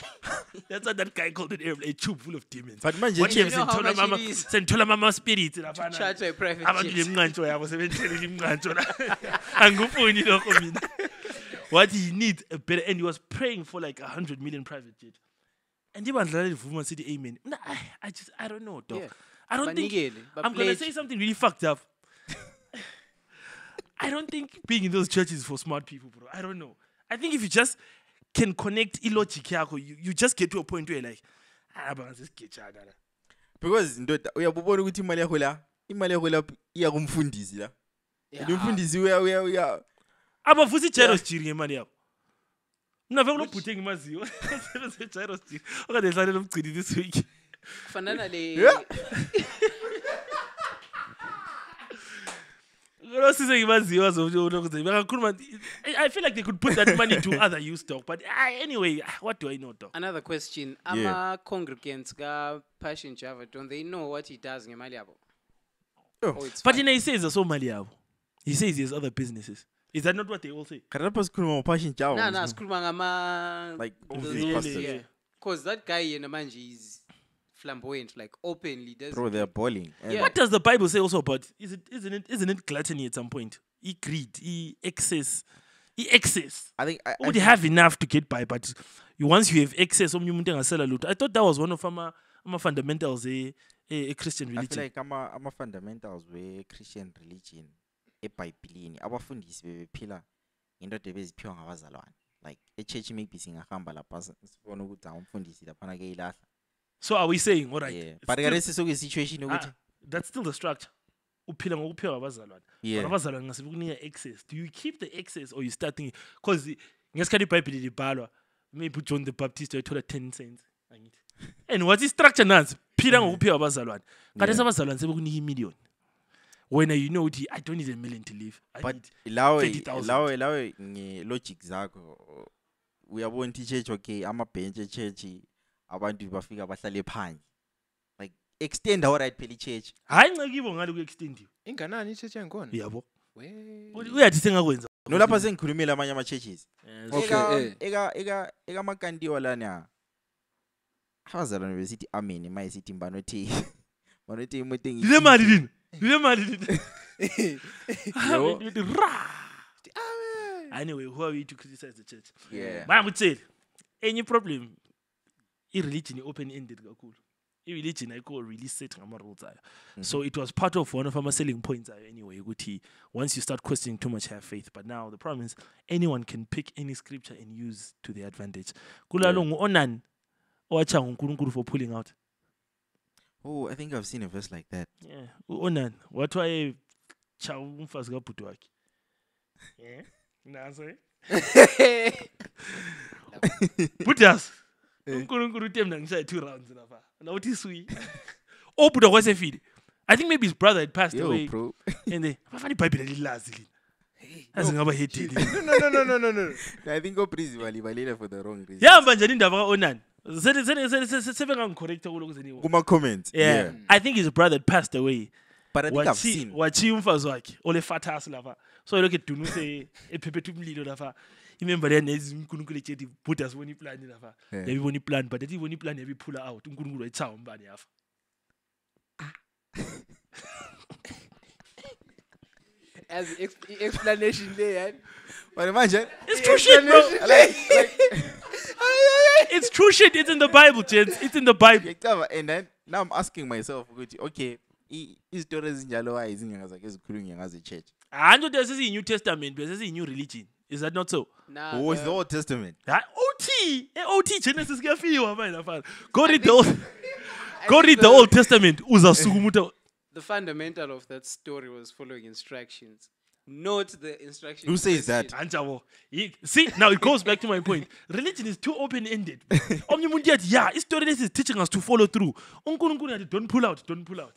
[LAUGHS] That's what that guy called it a tube full of demons. But manje What nje- if you know how sendithola much mama it is? sendithola mama spirits laphana Charter a private abantu jet. lemnqantsho yabo sebenthelele [LAUGHS] imnqantsho la. Angifuni lokho mina. What he needs a better and he was praying for like a hundred million private jet. And ibandla livuma sithi amen. Mna, I, i just i don't know dog. Yeah. i don't think Banikele, i'm gonna say something really fucked up i don't think being in those churches is for smart people bro. I don't know. I think if you just can connect ilogic yakho you, you just get to a point where like ah bangasesigejana la. Because ndoda uyabubona ukuthi imali yakho la imali yakho la iya kumfundisi la and umfundisi uya uya uya. Abavusa ijero sijiri ngemali yabo mina vele kulobhuthe engimaziyo osebenza [LAUGHS] eGyrostic okade edlalela umgcini this week. Kufanana le [LAUGHS] losise engimaziyo azokuze bengakhuluma I- i feel like they could put that money to [LAUGHS] other use dog but ah, anyway ah, what do i know dog another question Yeah. ama-congregants ka-passion java don't they know what he does ngemali yabo Oh. Oh, it's but fine. yena he says so mali yabo he says he has other businesses is that not what they all say Kanti lapho sikhuluma ngopassion java. nah, nah, sikhuluma ngama Like all those these Really? pastors. yeah because that guy yena manje is flamboyant like openly does Bro, they're balling. Yeah. what does the bible say also about is it isn't it isn't it gluttony at some point e greed e excess e excess I think I, I would think- have enough to get by but you, once you have excess omnye umuntu engasela lutho i thought that was one of ama ama-fundamentals e, eh, e, eh, e eh, christian I religion feel like ama ama fundamentals we Christian religion eBhayibhelini abafundisi bebephila indoda ebeziphiwa ngabazalwane. Like e-church maybe singahamba lapha si- sibone ukuthi hawu umfundisi laphana ke ilahla. So are we saying all right Yeah. But still- kare sisuke situation ukuthi Ah, that's still the structure. Uphila ngokuphiwa abazalwane yeah. abazalwane ngase bekunika access. Do you keep the access or you start thinking? Because ngesikhathi ibhayibheli libhalwa maybe ujohn the baptist wayethola 10 cents angithi. [LAUGHS] And what's i-structure nansi phila ngokuphiwa abazalwane kanti abazalwane sebekunika imillion. Wena you know ukuthi i don't need a million to live. I but lawe 30,000. lawe lawe nge-logic zakho uyabona ukuthi i-church okay ama-bench e-church abantu bafika bahlale phandle like extend our right phela i-church. Hayi ncekibo ngale ku-extendiwe inganani i-church yangikhona yabo. We- uyathi sengakwenza. No lapha sengikhulumile amanye ama-churches. Yes. Okay, Eka- eh. eka- eka- ekamakantiwa lana abazalwane besithi amen ma esithi mbanothi [LAUGHS] mbanothi imoto engiyi- lile mali lina lile mali lina. [LAUGHS] Yabo. Lithi, "Rah!" anyway who are we to criticize the church? Yeah. maya ngikutheli enye problem i-religion i-open ended kakhulu. I-religion ayikho really set ngama-rules ayo. So it was part of one of ama-selling points ayo anyway ukuthi once you start questioning too much have faith. But now the problem is anyone can pick any scripture and use to their advantage. Kulalo ngu-onan owatshanga unkulunkulu for pulling out. Oh i think i've seen a verse like that. Yeah u-onan wathi wayecha umfazi kabhuti wakhe. [LAUGHS] Yeah naso eh? [LAUGHS] Budas Eh. unkulunkulu uthi mna ngishaye two rounds lapha. Nawuthi swi [LAUGHS] obhuda kwasefile i think maybe his brother had passed yo away. bro. [LAUGHS] And then abafana ibhayibhile lilazi lina. Azingaba hedeli [LAUGHS] no no no no no no i think obrizi balibalile for the wrong reason. Yahamba njani indaba ka-onan? Sebengangicorrecta kulo kuzeniwo kuma-comments. Yeah. Yeah. I think his brother had passed away. But i think i've Wachi- seen. wachiya umfazi wakhe olefathasi lapha. So elokhu edunuse ephephetha umlilo lapha imemba leyanezi unkulunkulu etsheti bhuda sibona iplani lapha Yeah. yabibona iplani but athi ibona iplani yabiphula out unkulunkulu wayitshaya umbane yafa [LAUGHS] as ex- explanation there but manje? It's true shit bro. Like like [LAUGHS] it's true shit it's in the bible gents. It's in the bible. Ngiyacaba and then now i'm asking myself ukuthi okay izitori ezinjalo waye zingangazake ezikhulunywe ngazo i-church hanti kodwa sesiyi-new testament besesiyi-new religion is that not so Nah, oh it's the old testament hayi ot e-ot eh, genesis kuyafiwa manje lafana go read the old [LAUGHS] go read the old testament uzasukuma [LAUGHS] the fundamental of that story was following instructions not the instructions Who says that? question. Anjabo. See, now it goes back to my point. [LAUGHS] Religion is too open-ended. Omnye umuntu yathi, yeah, istory lesi is teaching us to follow through. unkulunkulu yathi, don't pull out, don't pull out.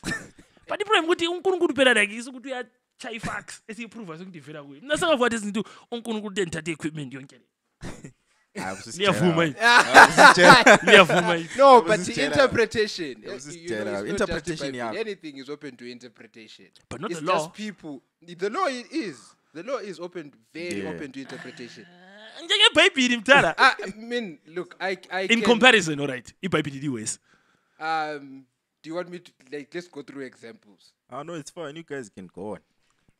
but iproblem ukuthi unkulunkulu phela like isuke ukuthi uyatshaya ifax esiyiprova sokuthi ivela kuye mina sengavukathi izinto unkulunkulu ukuthi ndithathe i-equipment yonke le [LAUGHS] Ah, usisitshela- liyavuma yini Ah, usisitshela. liyavuma yini no but was the just interpretation I was just you know, telling it's her, not just the interpretation Bible. yakho. anything is open to interpretation. But not it's the law. just people. The law is the law is open very Yeah. open to interpretation. Njengebhayibhili mdala I, I mean look i i in can, comparison all right ibhayibhili liwesi um do you want me to like let's go through examples. Ah, no, it's fine. You guys can go on.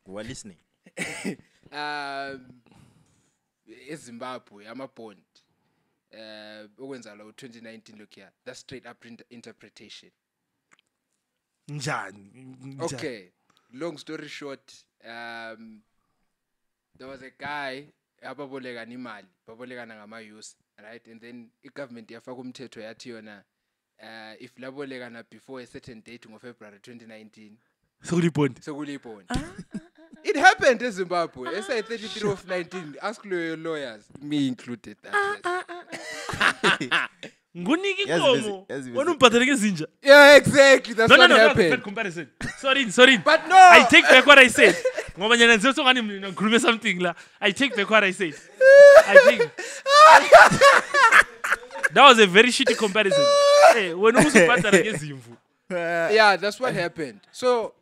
We're listening. [LAUGHS] um ezimbabwe amabond uh okwenza lo 2019 look here that's straight up inter- interpretation. Njani? Njani? okay long story short um there was a guy ababolekana imali babolekana ngama-use right? And then i-government yafaka umthetho yathi yona uh if labolekana before a certain date ngofebruary 2019 sekulibhondi sekulibond It happened in Zimbabwe. Ah. SI 33 of 19. Ask your lawyers, me included. That yes. ngunika Yazi inkomo bese- yazi bese- wena umbhathele ngezinja Yeah, exactly. That's no no what no that's a happened. bad comparison sorry sorry But no. I take back what I said ngoba nyana ngize songani mina ngikhulume something la I take back what I said I think that was a very shitty comparison eh wena uzubhadala ngezimvu [LAUGHS] yeah, that's what happened. So Bese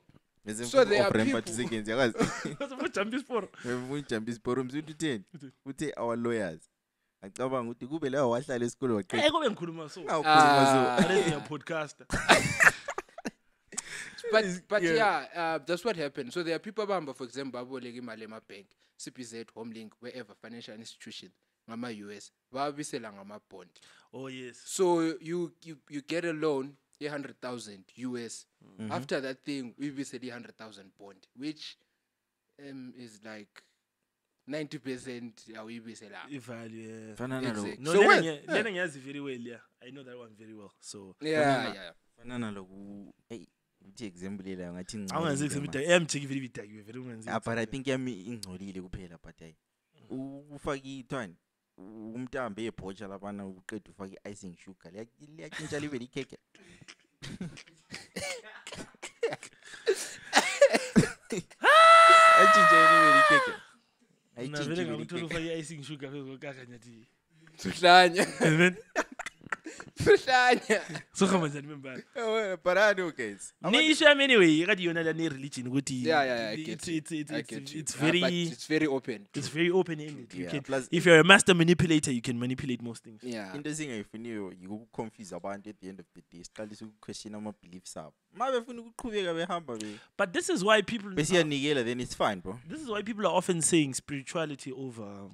So there are offer people- empathy seconds yakazi ujampa isiporo ujampa isiporo msuthi utheni? Uthe our lawyers. Acabanga ukuthi kube lawo wahlala esikole waqeda. Eh kube ngikhuluma so. Awukhuluma so. Ah. Already podcaster. [LAUGHS] But but yeah, uh, that's what happened. So there are people abamba, for example, baboleka imali ema-bank, CBZ, Homelink, wherever financial institution, ngama-US, babisela ngama-bond. oh yes. So you you you get a loan, a hundred thousand US. After that thing, we bisela a hundred thousand bond, which um is like ninety percent awuyibisela. ivalue yeah. fana Exactly. no So lena when- ngiya- lena ngiyazi very well yeah I know that one very well so Yeah, yeah, yeah. fana naloku eyi uthi example lela ngathi awungenzi ingcolile example man. eyamjeki vele ibidakiwe vele ungenzi but i think yami ingcolile kuphela but hayi ufake ithwani umntambo ebhotsha labana uqeda ufake i-icing sugar liya- liyatshintsha libe likhekhe. Atshintshe libe likhekhe. Likhekhe. ufake i-icing sugar phezu kokaka nyathi. Suhlanya, Eh, but I know guys ni issue yami anyway kati yona la ne-religion ukuthi Yeah, yeah, yeah, I it's, get it's, you. it's, I it's, get you. it's but very it's very open. it's very open ended you Yeah, can plus- if you're a master manipulator you can manipulate most things Yeah. into esingayifuniyo yikukonfuse abantu at the end of the day siqalise ukuquestion ama-beliefs abo ma befuna ukuqhubeka behamba be but this is why people besiyanikela then it's fine bro this is why people are often saying spirituality over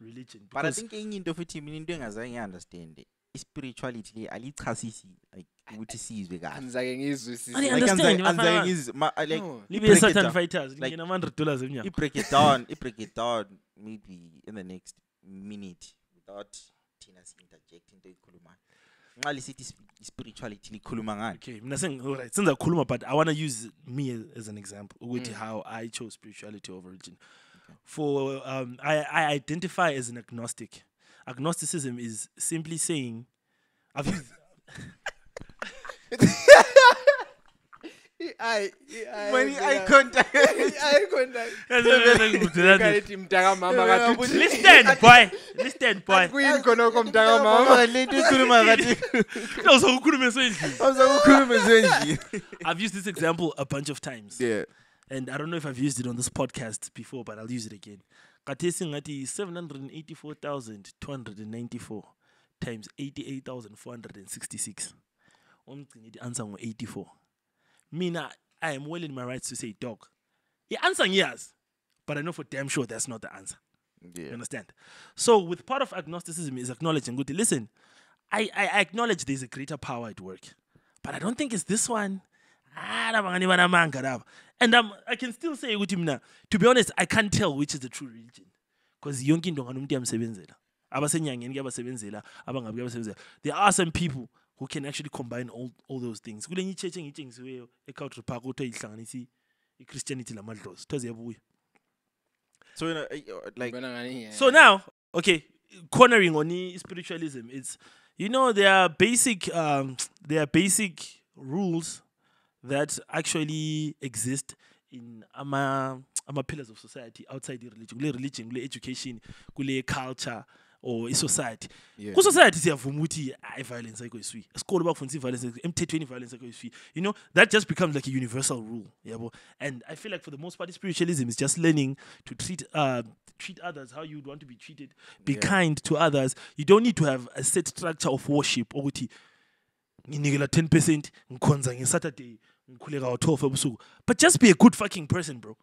religion but i because think enye into futhi mina into engazange ngi-understande i-spirituality le alichasisi like ukuthi sizwe kahle. Angizake ngizwisise. I Like, understand, angiza- bafana. angizaye ba- ngiz- ma- like, No. libe i-break it satan down- fighters like- ngena ama-hundred dollars emnyaka i-break it down i-break it down maybe in the next minute without thina si-interject into eyikhulumayo nxa lisithi is- i-spirituality likhuluma ngani? Okay mina seng alright since akhuluma but i want to use me as, as an example ukuthi Mm. how i chose spirituality over religion. For um I, I identify as an agnostic agnosticism is simply saying i've used Money, eye contact. [LAUGHS] Eye contact. [LAUGHS] listen Kalithi mntakamama kathi boy listen boy. Kuyini khona okho mntakamama le nto ikhuluma ngathi awuzokukhuluma esendlini awuzakukhuluma ezendlini i've used this example a bunch of times. Yeah. And I don't know if I've used it on this podcast before, but I'll use it again. Kathesi ngati 784,294 times 88,466. Umgcini the answer ngo 84. Mina, I am well in my rights to say dog. The answer yes, but I know for damn sure that's not the answer. You understand? So, with part of agnosticism is acknowledging, good, listen, I, I, I acknowledge there's a greater power at work, but I don't think it's this one. Ah, laba ngani banamanga laba. And um, I can still say, ukuthi mina, to be honest, I can't tell which is the true religion. Because yonke into ngani umuntu iyamsebenzela. Abasenyangeni kuyabasebenzela, abangabi kuyabasebenzela. There are some people who can actually combine all, all those things. Kule enye ichurch engitshengisiweyo eCountry Park kuthiwa ihlanganisa i-Christianity lamadlozi. Kuthiwa ziyabuya. so you know, eh, uh, like Ngibona ngani, yeah. So now, okay, cornering on spiritualism, it's you know there are basic um there are basic rules that actually exist in ama ama pillars of society outside the religion. Kule religion, kule education, kule culture or i society. Yeah. Ku society siyavuma ukuthi i violence ayikho iswi. Esikole bakufundisa violence emthethweni violence ayikho iswi. You know, that just becomes like a universal rule, yabo. And I feel like for the most part spiritualism is just learning to treat uh treat others how you would want to be treated. Be Yeah. kind to others. You don't need to have a set structure of worship ukuthi nginikela 10% ngikhonza ngesaturday ngikhuleka ngo-12 ebusuku. But just be a good fucking person bro.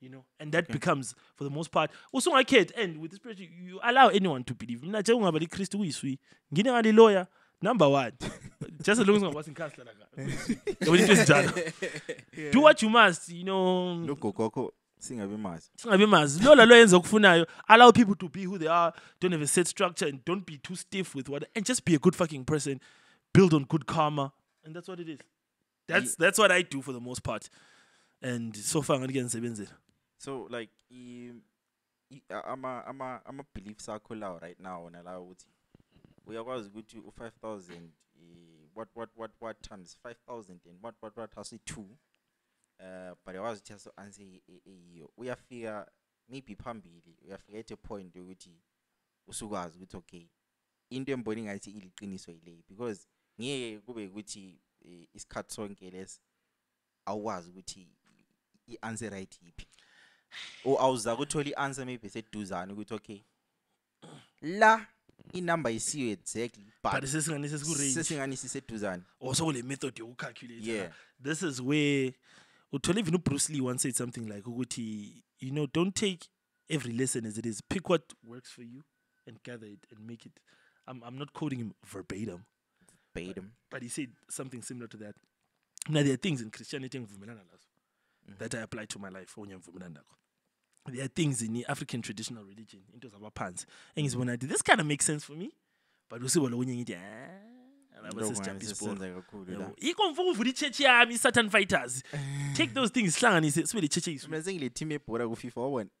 You know? And that becomes for the most part usungakhethi. And with the spirit you allow anyone to believe. Mina nje ungaba likristu kuyiswi ngine ngale lawyer number one. [LAUGHS] Just as long as ungakwazi ngikhansela uh, la [LAUGHS] yabona into ezinjalo. Do what you must you know. Logogo singabe mazi. Singabi mazi. Lo lalo yenza okufunayo allow people to be who they are don't have a set structure and don't be too stiff with what and just be a good fucking person. Build on good karma and that's what it is that's that's what i do for the most part. And so far kuyanisebenzela So like i i- a- ama ama ama beliefs akho lawo right now nala ukuthi uyakwazi ukuthi u5000 eh, what what what what times? 5000 and what what what hasi 2 uh but yawazi ukuthi aso answer eyiyo uyafika maybe phambili uyafika at a point yokuthi usukwazi ukuthi okay into emboni ngathi iliqiniso yile because ngeke kube ukuthi eh, isikhathi sonke lesi awukwazi ukuthi i-answer right yiphi? Or awuza kuthola i-answer maybe eseduzane ukuthi okay la inumber isiyo exactly but but sesingani sesiku-range? sesingani siseduzane. Oh, or sokule method yokucalculate Yeah. this is where uthola even ubruce lee once said something like ukuthi you know don't take every lesson as it is. Pick what works for you and gather it and make it. I'm, I'm not quoting him verbatim. Batum. But he said something similar to that. Now there are things in christianity engivumelana lazo that i apply to my life onye ngivumelana nakho there are things in the african traditional religion into zabaphansi engizibona ukuthi this kind of makes sense for me but usibo lokunye ngithi ah laba Lokho sesijabha ngani isiporo." sesisenza kakhulu la. Yabo. yikho ngifuna ukuvula ichechi yami i-satan fighters. [LAUGHS] Take those things sihlanganise sibe le chechi eyisu mina sengile team ebhora ku-fifa wabona [LAUGHS]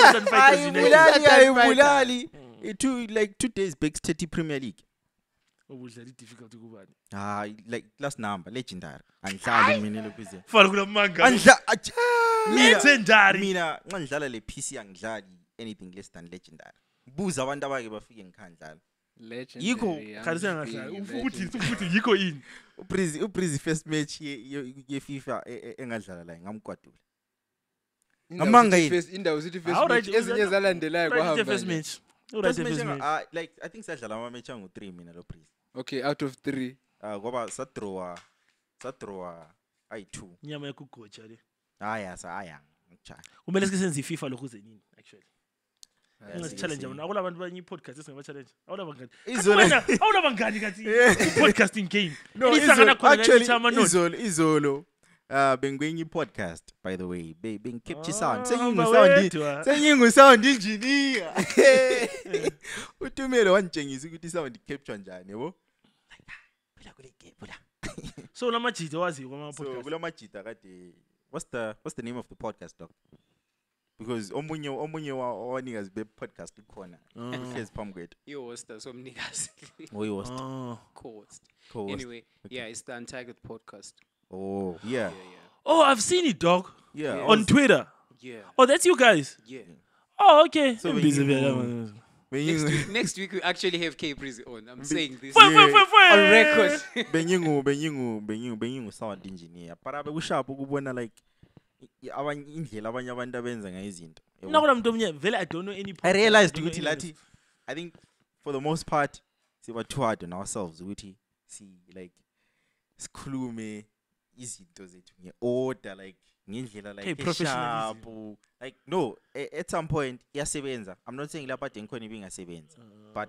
Satan Fighters United. ayibulali ayibulali like two days back 30 premier league ubudlala i-difficult kubani? Hayi like last number legendary. Angidlali mina lokhuze fana kulamanga angidla acha! Mina legendary! mina nxa ngidlala le PC angidlali anything less than legendary. Buza abantu abake bafike ngikhandlala Yikho, Legendary, khani I'm sengangahlali being ufuna ukuthi legendary. ufuna yikho yini? Ubrizi ubrizi first match ye- ye- ye-FIFA engadlala la ngamkwadula Indawo Ngamanga sithi yini? first- indawo sithi first How right, match, ezinye uzana- zalandelayo Right, kwahamba first match. First first match match. ah, like i think sadlala ama-match angu-3 mina lo brizi okay out of three. Uh, ngoba sadrowa sadrowa ayi-two inyama yakugoja le. Haya sa aya ngijaya kumele sike senze ififa lokhu ze nini actually ungasi-challenge bona akula bantu banye i-podcast esingaba-challenge awunabangani Izolo- awunabangani kathi? [LAUGHS] I-podcasting game. No izolo, uh bengikwenye i-podcast by the way. Be- bengicapture utumele Ah, Sengiyingu-sound- engineer. [LAUGHS] Utumelo wangitshengisa ukuthi i-sound njani yabo Like, ah, phela kule gap la [LAUGHS] so lamajita owaziyo so kwama-podcast kulamajita kade what's the what's the name of the podcast dog because omunye omunye wa- wabanikazi be-podcast ukhona uhlezi phambi kwethu i-hosta somnikazi oyihost Oh. co-host. Co-host. anyway yeah it's the untitled podcast. Oh yeah. Yeah yeah. Oh i've seen it dog yeah. On twitter. Yeah. Oh that's you guys? Yeah. Oh okay. So Busy when you- vele, man. Next week, next week we actually have Kbrizzy on. I'm saying this. On record. [LAUGHS] Bengingu bengingu bengingu bengingu sound engineer para bekusharp ukubona like i- i- abanye indlela abanye abantu abenza ngayo izinto. Yabo. nakula muntu omnye vele i don't know any i realized don't know ukuthi any lathi i think for the most part siba too hard on ourselves ukuthi si like sikhulume izinto zethu nge-order like ngendlela Hey, like professionalism. esharp like no at some point iyasebenza. I'm not saying lapha ade ngikhona but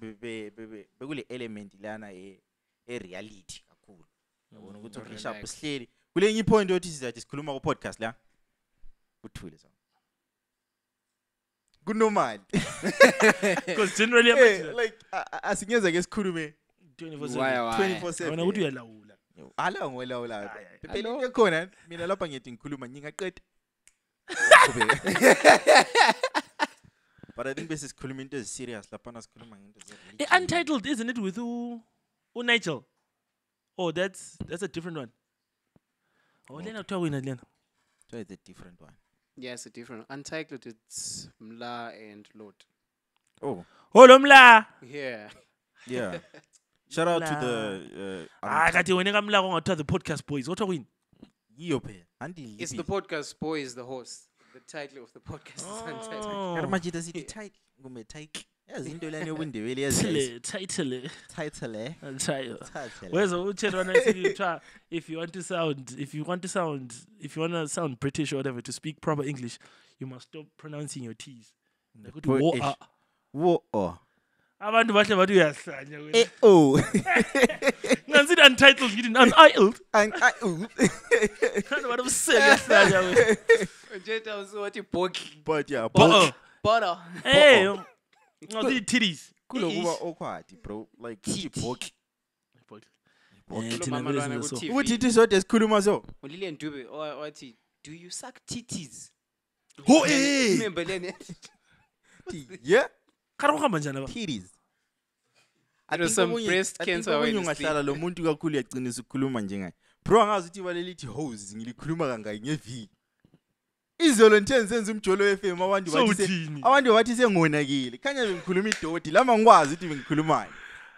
be- be- be- bekule element lana e- e-reality kakhulu. Yabona ukuthi okay sharp sihleli. Kule enye ipoint yokuthi sizathi sikhuluma ku-podcast la? Kuthule so kunormal. [LAUGHS] Because generally [LAUGHS] like asingeze ke sikhulume 24/7. Why, why? 24/7. Wena ukuthi uyalawula ala ngolawulayo Ayi, ayi. phela into ekhona mina lapha ngiyethi ngikhuluma ngingaqeda. But i think bese sikhuluma into ezi-serious laphana sikhuluma ngento ze- i-untitled isn't it with u unigel? Oh that's that's a different one. Oh lena kuthiwa wina lena. So it's a different one. Yeah it's a different untitled it's mla and lord. Oh. Oh lo mla. Yeah. Yeah [LAUGHS] shout out to the uh, hayi Ah, kati wena kamlako ngathiwa the podcast boys. Kuthiwa kwini yiyo phela anti it's the podcast boy is the host the title of the podcast is untitled. Oh. majita sithi title kumbe title. Yazi into lani yobundebele yazi Title, title. Title eh? Title title weza kuthiwa if you want to sound if you want to sound if you want to sound british or whatever to speak proper english you must stop pronouncing your t's. Like ukuthi abantu bahle bathi uyahlanya wena. Eh oh. [LAUGHS] Ngansithi untitled ngithi unitled and i oh abantu bathi busele uyahlanya wena. [LAUGHS] Jeta was what you bogey but yeah Bo- butter hey ngansithi titties kulokuba awkward bro. Like iboki Eh, Lo thina mama vele lwana size so. ku-TV. ukuthi ithi sodwa esikhuluma so? Ulilian dube wathi do you suck titties? Ho, eh! remember leni [LAUGHS] yeah kare go gamba njani aba? Titties It was some breast cancer okunye awareness ungahlala lo muntu kakhulu uyaqinisa ukukhuluma njengaye bro angazi ukuthi balelithi hose ngilikhuluma kangayi ngeviki izolo nithe senze umjolo we-fm abantu So bathi se- uthini? abantu bathi sengonakile. Khanya bengikhuluma idoti lama ngikwazi ukuthi bengikhulumayo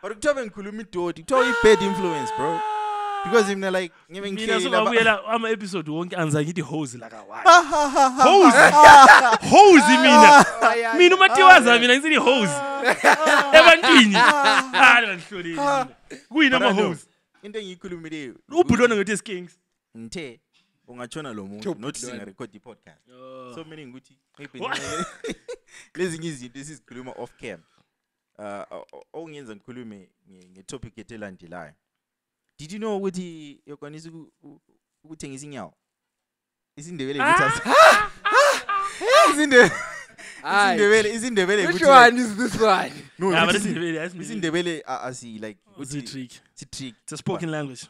but kuthiwa bengikhuluma idoti kuthiwa i-bad influence bro. Because mina like ngibe mina ngihleli lapha- sokabuyela ama-episode wonke angizange ngithi hose lakawayi hose hose mina mina umatiwaza mina ngisithi hose ebantwini hayi ngangihloleli mina kuyini But I know, ama-hose into engiyikhulumileyo ubhutwana ngethi skings ngithe ungatshona lo muntu Top not Lord. singarekhodi i-podcast so meaning ukuthi maybe What? ngenye- lezinye izinto esizikhuluma off cam uh o- o- okungenza ngikhulume nge- nge-topic yethu elandelayo did you know ukuthi uyakwanisa uku- u- ukuthengisa inyawo isindebele ngithi asi- Isinde- Aye. isindebele isindebele Which ngithi like- one is this one? [LAUGHS] no Yeah, but ngithi isindebele, yeah, isindebele. isindebele a- asi like It's a trick. si trick It's a spoken language.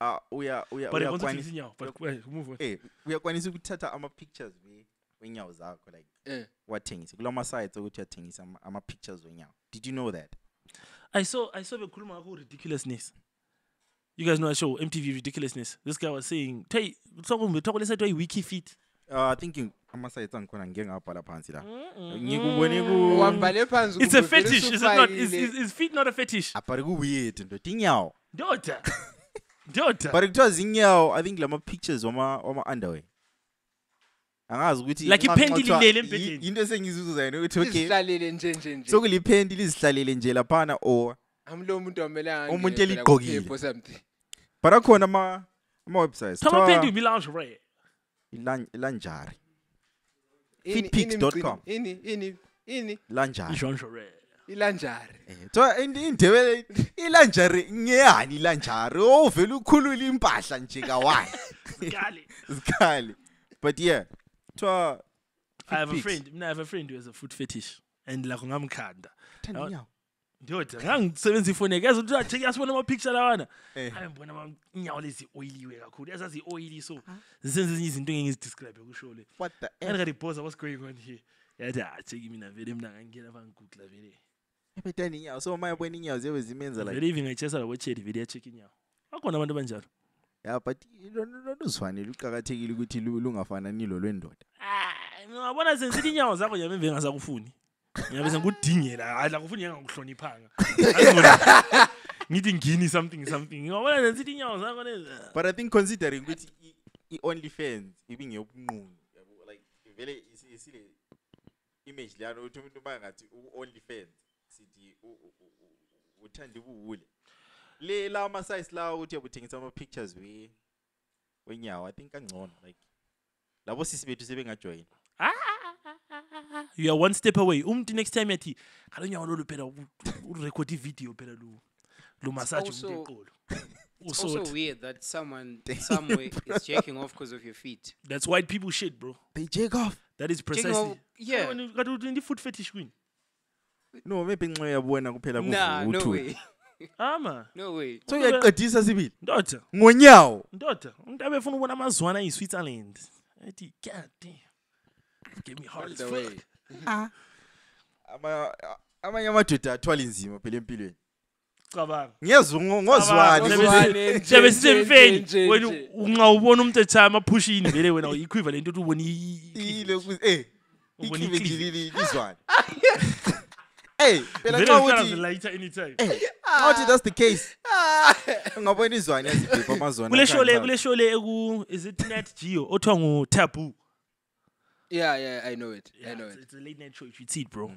ah uya uya But I want to uyakwanisa- fix inyawo. But move on. eh uyakwanisa ukuthatha ama-pictures we- wenyawo zakho like Eh. wathengise kulama sites ukuthi uyathengisa ama- ama-pictures wenyawo did you know that I saw I saw bekhuluma ngakho ridiculousness. You guys know that show MTV ridiculousness. This guy was saying, "Hey, talk talk let's say wiki feet." uh, i think in- ama-sites angikhona ngike ngabhala phansi la ngikubone ku Wambhale phansi It's a fetish, is it not? Is, is, is feet not a fetish? apari ku-weird ndoda inyawo Daughter. [LAUGHS] Daughter. but kuthiwa zinyawo i think lama-pictures wama- wama-underwear angazi ukuthi Like nxa- ipendi nxa kuthiwa lilele yi- embhedeni. yinto esengizuzayo ukuthi okay Lizihlalele nje nje nje. sokulipendi lizihlalele nje laphana or Amlo umuntu omelanga. Umuntu eligqokile. or something. But akhona ama- ama-websites Tama pendi kuthiwa umi lingerie. ilan- ilanjari Ini- Feetpics.com. Ini ini ini lanjari Lingerie. ilanjari. so indebele ilanjari ngeyani ilanjari ovele ukhulula impahla nje kawayi Gali. sikhali [LAUGHS] but yeah kuthiwa I have a Feet friend. I have a friend who has a foot fetish. And like ngamkhanda. thanda inyawo Ndoda, ngangisebenzisa ifoni yakhe. Yazi ukuthi check yasibona amapicture lawana. Eh. Hayi ngibona ama inyawo lezi oyiliwe kakhulu. yazazi oyili so. Zisenze ezinye izinto engeke ngizidescribe kusho le. what the And I got pause what's going on here. Yathi ah mina vele mina ngangena bangigugla vele. ebethanda inyawo so uma yabona inyawo ziyabe zimenza Vele even labochedi vele yacheck inyawo. Bakhona abantu abanjalo. ya but loluzifanele uqakathekile ukuthi lungafananilo lungafanani lo lwendoda Ah, ngiyabona inyawo zakho yami emveni ngasakufuni. Ngiyabe sengikudingela, ah. hayi la kufuni ngangakuhloniphanga. Angibona- Ngithi ngini something something. Ngiyabona senzithi inyawo zakho lezi. but i think considering ukuthi i- i-only fans ibingeyobunqunu yabo, like vele isi- isile image leyana ukuthi umuntu uma ngathi u-only fans sithi uthanda ubuwule le la ama-size lawa ukuthi yabuthengisa ama-pictures we- wenyawo i think angcono like labo sisi bethu sebengajoyina ah, You are one step away. Umuntu next time yathi, "Kalo nyawo lolu phela urecord i-video phela lu lu massage umuntu also- eqolo." [LAUGHS] It's also weird that someone [LAUGHS] somewhere is jacking off because of your feet. That's white people shit, bro. they jack off That is Jacking precisely. off, yeah. Kati uthi foot fetish queen. no maybe nxa yabona kuphela Nah, no kuvuthula. way. [LAUGHS] Ama. No way. so uyaqedisa sibili Ndoda, ngonyawo ndoda. Umuntu abefuna ukubona amazwana eyi-Switzerland. Ethi, God damn. Give me hard as the fuck. [LAUGHS] Ama- amanye amadoda athwala inzima phela empilweni Cabanga. ngiyezwa ngo- ngozwani Cabanga. Ngozwane, nje, Siyabe nje, sisemfeni. Wena nje. unxa ubona umuntu echama pushini vele wena equivalent ukuthi ku- eh Ubona ikhive i-cliff. nje li- lizwane eh phela xa uthi zilayitha anytime. xa uthi that's the case [LAUGHS] ungabona izwane yazibhebha amazwana kule show le kule show le eku is it Nat Geo othiwa ngu Taboo Yeah, yeah, I know it. I know it's, it. it's a late night show you should see it bro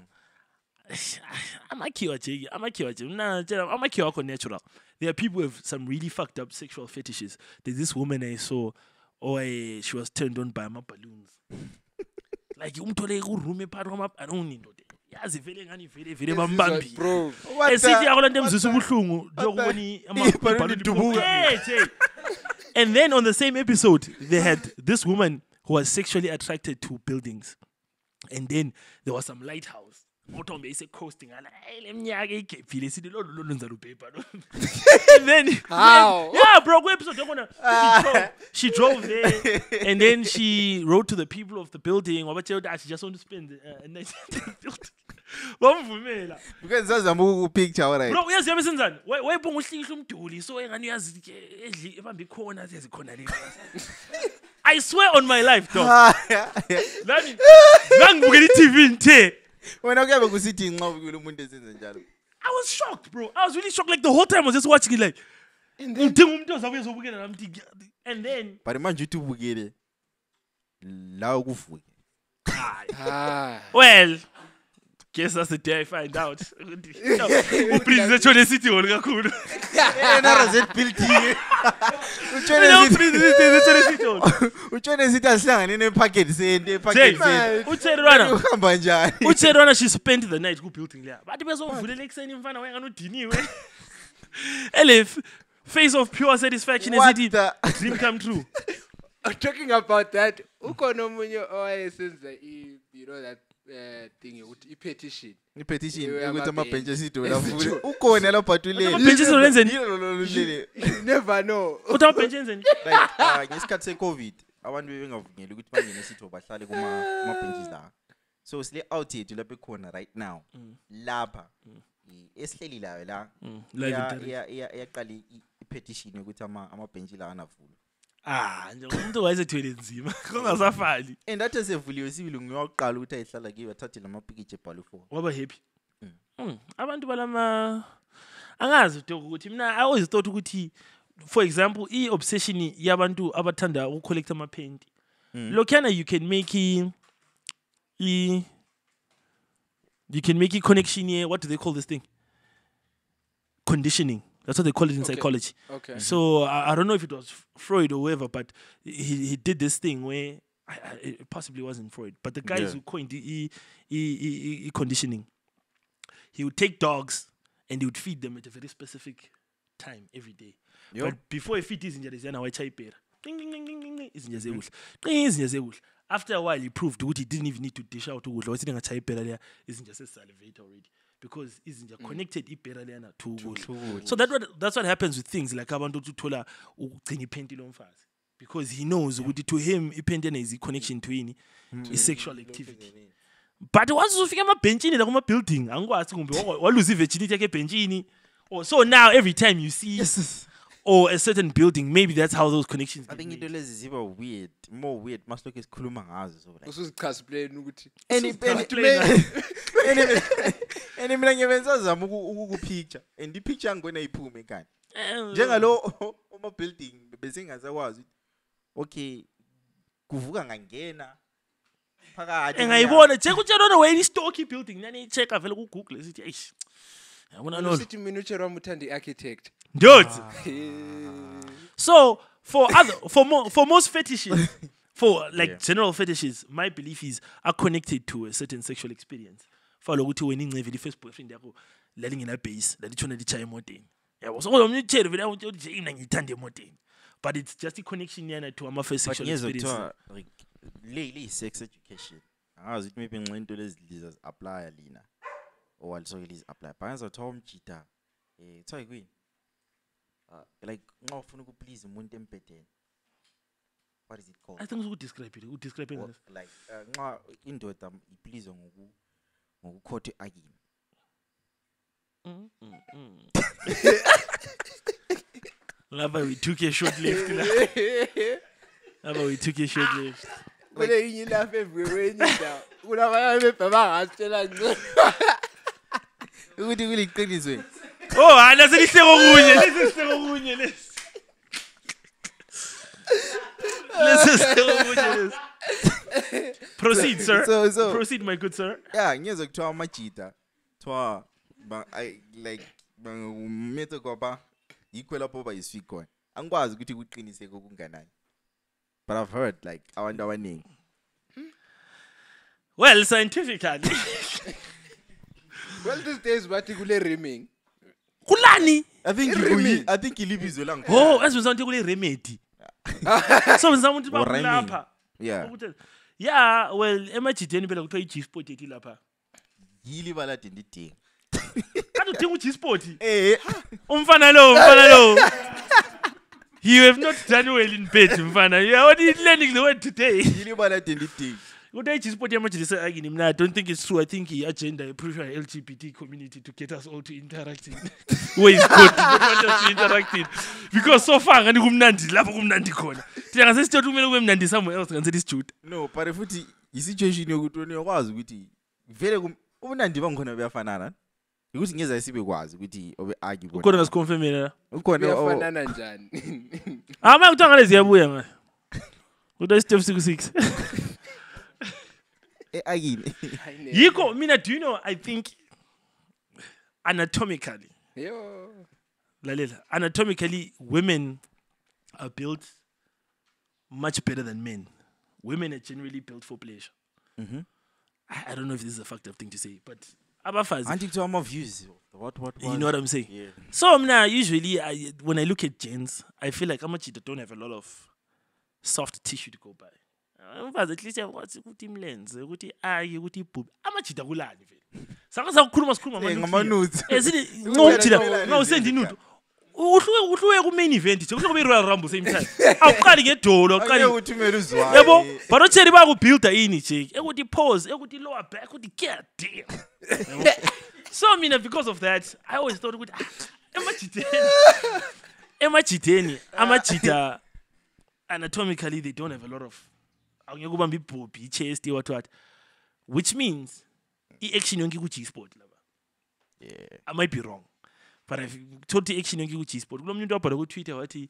amakhiwa jeki amakhiwa je mna tshela amakhiwa akho natural there are people with some really fucked up sexual fetishes there's this woman I saw oh eh, she was turned on by ama balloons [LAUGHS] like umthole ku room ephakathi kwama balloon ndoda yazi vele ngani vele vele. What esithi yakho lento what emzisa ubuhlungu lokubona i- ama- [LAUGHS] i-balloon ibhaluni lidubuka. liphuma. Eh, je. and then on the same episode they had this woman was sexually attracted to buildings. And then there was some lighthouse. Uthombe ise-coasting ala "Hey, le minyaka igephile sithi lolu lolu nza lubhebha lo. [LAUGHS] And then [LAUGHS] yeah bro kwi-episode yakhona she drove- she drove there. [LAUGHS] And then she wrote to the people of the building wabatshela ukuthi "Ah, she just want to spend uh, a night the building. Wamvumela. Because sazama ukupicture alright bro uyazi yabe senzani? Waye- wayebonga uhlihla umduli so engani uyazi ebambe ikhona yazi khona le I swear on my life dog. [LAUGHS] Lami ngangibukela i-TV ngithe wena kuyabe kusithi nxa ubukela umuntu esenze njalo? I was shocked bro. I was really shocked. Like the whole time I was just watching it like ngidinga umuntu ozabe ezobukela nami ngithi, and then but manje uthi ubukele la ukuvuke well guess that's the day I find out. Uprince etshone esithi holi kakhulu nrz building utshone Yena sithi uprince etshone esithi holi utshone sithi asihlangane nepacket sente Jay, epacket sente uthelelwana uhamba njani uthelelwana she spent the night ku-building leya bathi bezovulela ekuseni mfana wengani udiniwe ele f- face of pure satisfaction What esithi the- dream come true? [LAUGHS] Talking about that. Ukhona omunye owayesenza i you know that eh thing yokuthi ipetition. Ipetition ukuthi amabhenches idona futhi ukhona lo bhatuleni amabhenches lenzeni never know. Uthi amabhenches lenzeni [LAUGHS] like ah, ngesikhathi secovid abantu bebengavunyelwa ukuthi bangene esitho bahlale kuma amabhenches la. So sile out yethu lapho ekhona right now. Mm. Lapha mm. esihlelilayo la mm. iyaqala ipetition yokuthi amabhenchi la anavulwa. Ah umuntu wayesethwele nzima [LAUGHS] kungasafani and athi esevuliwe sibili nguyokuqala ukuthi ayihlala kiyo athathe lamapikitshe ebhalwe for. Waba happy? Mm, abantu balama angazi dok ukuthi mina i always thought ukuthi for example i-obsession yabantu abathanda ukucollecta amaphenti lokhuyana you can make i, i you can make i-connection ye what do they call this thing? Conditioning that's what they call it in Okay. psychology okay so I, I don't know if it was Freud or whoever, but he, he did this thing where I, I, it possibly wasn't Freud, but the guys Yeah. who coined the e, e, e, e conditioning, he would take dogs and he would feed them at a very specific time every day. Yo. But before he feed izinja leziyana ding izinja zewudla. Izinja zewudla. After a while he proved ukuthi he didn't even need to dish out ukudla. Wathi ngachayipera leya izinja sesalivate already because izinja connected ibhera leyana to ukudla. So that what, that's what happens with things like abantu ukuthi uthola ukugcina iphenti lomfazi because he knows ukuthi to him iphenti yana is i-connection to yini? I-sexual activity. but once ufika emabhentshini la kuma-building angikwazi kumbe wa- waluza i-virginity yakhe ebhentshini. Or so now every time you see or a certain building maybe that's how those connections i think made. into lezi ziba weird more weird masilokhu esikhuluma ngazo so like usuzichasiplane ukuthi Any- any- Explain [LAUGHS] any- any mina ngiye bensazama uku- ukukupicture and ipicture yangibona iphume kani Eh, njengalo [LAUGHS] oma-building besingasakwazi ukuthi okay kuvuka ngangena phakathi engayibona njengutshela ona wayeni istoki building nani i-check vele kugoogle esithi eish yabona nolo usithi mina utshela wami uthanda i-architect ndods [LAUGHS] So for other for more for most fetishes, [LAUGHS] for like Yeah. general fetishes, my belief is are connected to a certain sexual experience. Follow ukuthi wena ingceve first boyfriend yakho lalingena base lalitshona lichaya emoteni. Yabo so umntu utshele vele ukuthi uthi mina ngithanda emoteni. But it's just a connection yana to ama first but sexual ngezwa experience. kuthiwa like le le sex education angazi ukuthi maybe nxa into lezi liza zi-aplya lina or alisoke lizi-aplya but ngezwa kuthiwa umjida um kuthiwa yikwini Uh, like nxa ufuna ukuplease umuntu embhedeni what is it called I think ukuthi describe it, udescribe Or it. like uh, nxa indoda iplease ngoku ngokukhotha i-agini Lapha [LAUGHS] we took a short left. la. [LAUGHS] Lapha we took a short left. kule inye ilapha emvike kwenye indawo kulabanye bebhema ngasitshela ngcono [LAUGHS] ukuthi kuliqiniswe Oh, hayi lase lihleko kunye, lesi sihleko kunye lesi. Lesi sihleko kunye lesi. Proceed, sir. So- so- Proceed, sir. Proceed, my good sir. Yeah, ngiyezwa kuthiwa amajida kuthiwa ba- I- like umetho kwaba yikho lapho bayiswi khona angikwazi ukuthi kuqiniseke okunganani but i've heard like I abantu abaningi Well, scientifically. well these days bathi kule rimming Kulani? i think I-rimming. i think ilibizo Oh, langikhona as we kule remedy. So ngizama ukuthi Or bakulapha. yeah. Ukuthi- Yeah, well, emajideni phela kuthiwa i-G spot yethu lapha. yili balade ndidinga. Kade udinga uG-sport eh umfana lo umfana lo. You have not done well in bed mfana. You are only learning the word today. Yili balade ndidinga Kuda i-G-sport yamajele akini mina I don't think it's true. I think i-agenda i-pressure LGBT community to get us all to interact in [LAUGHS] ways good. They want us to interact in. Because so far ngani kumnandi lapho kumnandi khona. Thina ngasesithathu kumele kube mnandi somewhere else ngani sijuda. no but futhi i-situation yokuthi wena uyakwazi ukuthi vele kum- ubunandi bangikhona buyafanana ukuthi ngeze sibe kwazi ukuthi obe argue bona. Ukhona ngasikonfirmela la. ukhona o- kuyafanana njani Ah manje kuthiwa ngale ziyabuya ngayo. Kuda step 66. Akini Hayi ne- Yiko mina do you know I think anatomically Yo. lalela anatomically women are built much better than men. Women are generally built for pleasure. Mhm. I, I don't know if this is a fucked up thing to say but abafazi anti kuthiwa ama-views what what you know what? i'm saying? Yeah. So mna usually I, when i look at gents i feel like amajita don't have a lot of soft tissue to go by umfazi at least yakwazi ukuthi imlenze ukuthi aye ukuthi ibhubhi amajita kulani vele sake sakukhuluma sikhuluma Eh, ngama-nuclear. ngama-nudes. Eh, sithi ncojita Kuphela ngawusendi nje inudo uhluke uhluke ku-main event nje kuhluke kube i-royal rumble same time awuqali ngedolo awuqali Angeke uthumele uzwayo yabo but otsheri bayakubuilda ini jake ekuthi pose ekuthi lower back god damn Yabo? [LAUGHS] so mina because of that i always thought ukuthi ah, emajiteni [LAUGHS] emajiteni amajita [LAUGHS] anatomically they don't have a lot of awungeke ubambe ibhobhi i-chest what what which means i-action yonke ku-g spot laba i might be wrong but i-action yonke ku-g spot kulo mnye umuntu wabhala ku-twitter wathi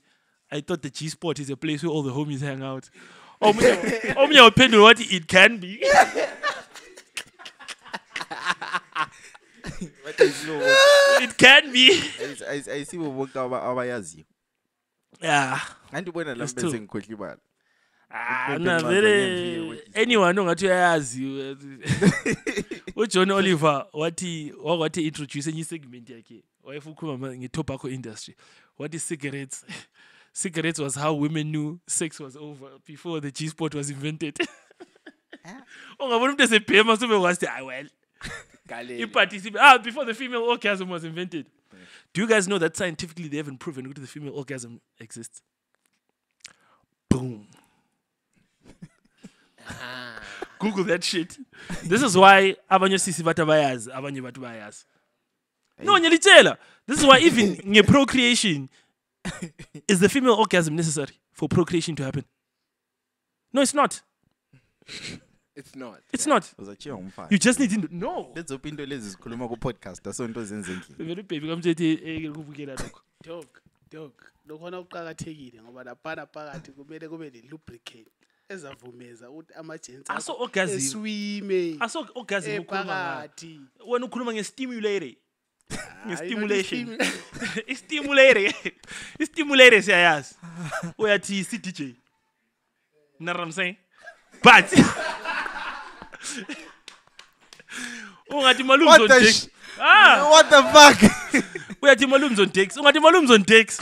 i thought the g spot is a place where all the homies hang out. Omunye [LAUGHS] waphendula wathi it can be. It can be. Ayisibo bonke aba- abayaziyo. Yeah. Anti ubona la true. ngikhohlwa imali Ah, Uqede na incwadi vele wanyamviye ukuthi- anyone ongathi uyayazi [LAUGHS] ujohn oliver wathi wakwathi introduce enye isegment yakhe wayefukhuluma nge-tobacco industry. Wathi cigarettes [LAUGHS] cigarettes was how women knew sex was over before the g spot was invented. [LAUGHS] Ungabona umuntu esebhema sube wasithi i well Galele. iparticipe ah before the female orgasm was invented. Do you guys know that scientifically they haven't proven that the female orgasm exists? Boom Ah. google that shit. This is why abanye sisi bathi abayazi abanye bathi bayazi. No ngiyalitshela. This is why even [LAUGHS] nge-procreation is the female orgasm necessary for procreation to happen? No it's not. It's not. it's not. Uzachiwa umfana you just need to know no. Lezophi into lezi zikhuluma ku-podcast asonto zenze endlini vele ubhebi kamthethe eh, eke kubukela lokho. Dog dog lokhona kuqakathekile ngoba laphana phakathi kumele kube ne-lubricant ezavumeza ukuthi ama-gents Aso orgasm. eswime aso orgasm ukhuluma ngayo. ephakathi. Wena ukhuluma nge-stimulator Hayi, nge-stimulation. not [LAUGHS] i- i-stimulator i-stimulator siyayazi. Uyathi c-dj know what I'm saying. But [LAUGHS] ungathi malums What on the decks sh- ah! What the fuck? Uyathi malums on decks ungathi malums on decks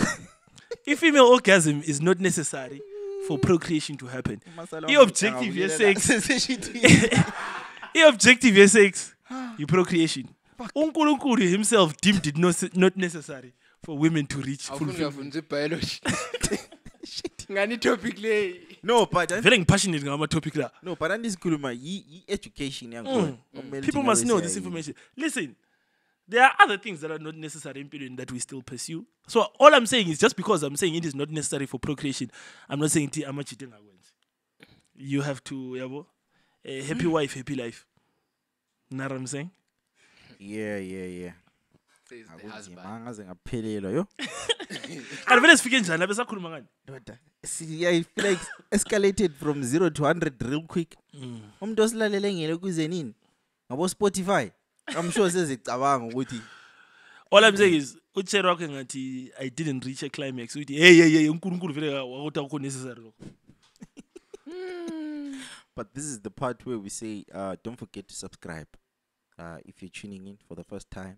i-female orgasm is not necessary for procreation to happen. I-objective ye-sex i-objective ye-sex i-procreation unkulunkulu himself deemed it no, not necessary for women to reach fulfillment uyafundisa biology. [LAUGHS] Ngani topic le. no but vele ngipassionate ngama-topic la. No but andisikhuluma yi-education yangikhona Mm. people must know this information. Listen there are other things that are not necessary in period that we still pursue. So all i'm saying is just because i'm saying it is not necessary for procreation i'm not saying ti amachite ngakwenzi you have to yabo a happy mm. wife happy life. Know what i'm saying? Yeah yeah yeah. Says the akunzima husband. angaze ngaphelelwa yo. [LAUGHS] Kanti vele sifike njani abe sakhuluma ngani? Ndoda See, i feel like escalated from 0 to 100 real quick. Mm. Umuntu osilalele ngele kuze nini ngabo-spotify i'm sure sezicabanga ukuthi all i'm saying is utsheri wakho ngathi i didn't reach a climax uthi hey hey hey unkulunkulu vele wakuthi akukho necessary lokho But this is the part where we say, uh, don't forget to subscribe. Uh, if you're tuning in for the first time,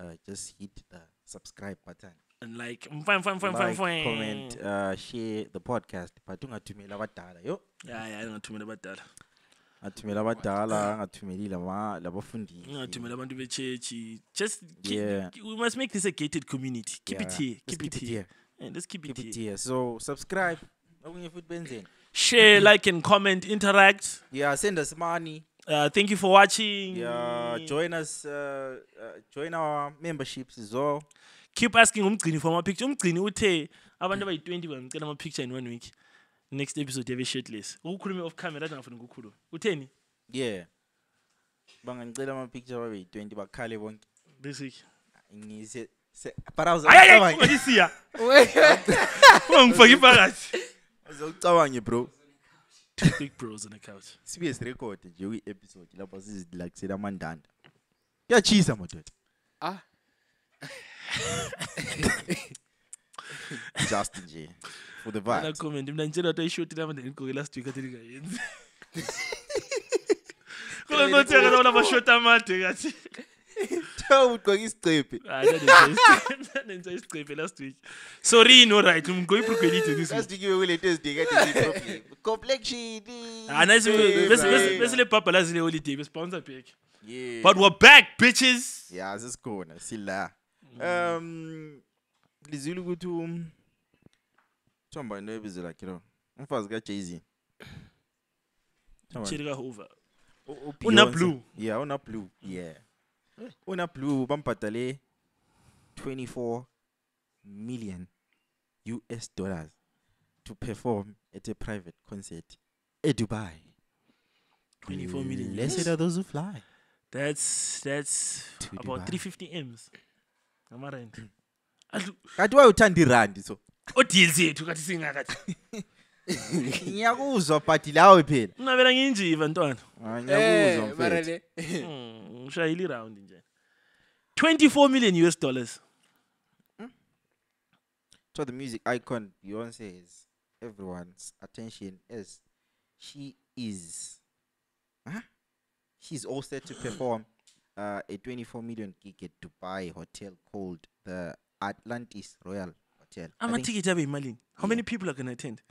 uh, just hit the subscribe button. and like fine fine fine fine like, fine comment, uh, share the podcast. But ungathumela abadala yo. ya ya ngingathumela abadala abadala angathumeli laba labafundisi. Ungathumela abantu bechechi just keep, Yeah. we must make this a gated community. Keep it here let's keep, it, here, Yeah, let's keep, keep it it here. here. So subscribe. Okunye futhi benzeni? Share like and comment interact. Yeah send us money. Uh, thank you for watching. Yeah join us uh, uh, join our memberships as well. Keep asking umgcini for ama-picture. Umgcini uthe abantu abayi-20 bangicela ama-picture in one week next episode yabe shirtless. Ukukhulume off camera ade ngafuna ukukhuluma utheni? Yeah. Bangangicela ama-picture babe yi-20 bakhale bonke. Basic ngise se- but I was ayayi ungalisiya ungangifaki phakathi ucabange bro. Two big bros on the couch. Sibuye sirekhode nje kwi-episode lapho sizilakisela amandanda. Kuyachisa madoda. Ah. [LAUGHS] [LAUGHS] just nje for the Ana vibes comment mina ngitshela ukuthi ayishoti lama ndigqoke last week athi lingayenzi [LAUGHS] kula ngothi akana amashoti amade kathi ugqoke isicephe hayi nanenza [LAUGHS] isicephe last week sorry no right ibhrugwe elide this week kasidikiwe kulento ezidingade complexion Ah, nice. eh, Bese bese eh. bese le bhabha lazile holiday bounce back. Yeah. But we're back, bitches. Yeah, this ya sesikhona sila um lizwile ukuthi um thomba into ebizo lakhe lo umfazi ka-jay-z Thomba, Chilika over. u- u- Una Beyonce. Blue. yeah una blue yeah una blue bambhadale 24 million us dollars to perform at a private concert edubai 24 million. blessed US. are those who fly That's that's To about Dubai. 350 m's. Amarand. Adu kanti wayuthanda irandi so [LAUGHS] o deals yethu kathi singakathi. [LAUGHS] ngiyakuzwa but lawe phela Ngabela nginjiva ntwana. Ah, Eh, ngiyakuzwa mfethu. Hmm, ngishayile round nje. 24 million US dollars. So the music icon Beyonce has everyone's attention as she is huh? she's all set to perform uh, a 24 million gig at Dubai hotel called the Atlantis Royal Hotel. I think Ama-ticket abe imalini. How many people are going to attend?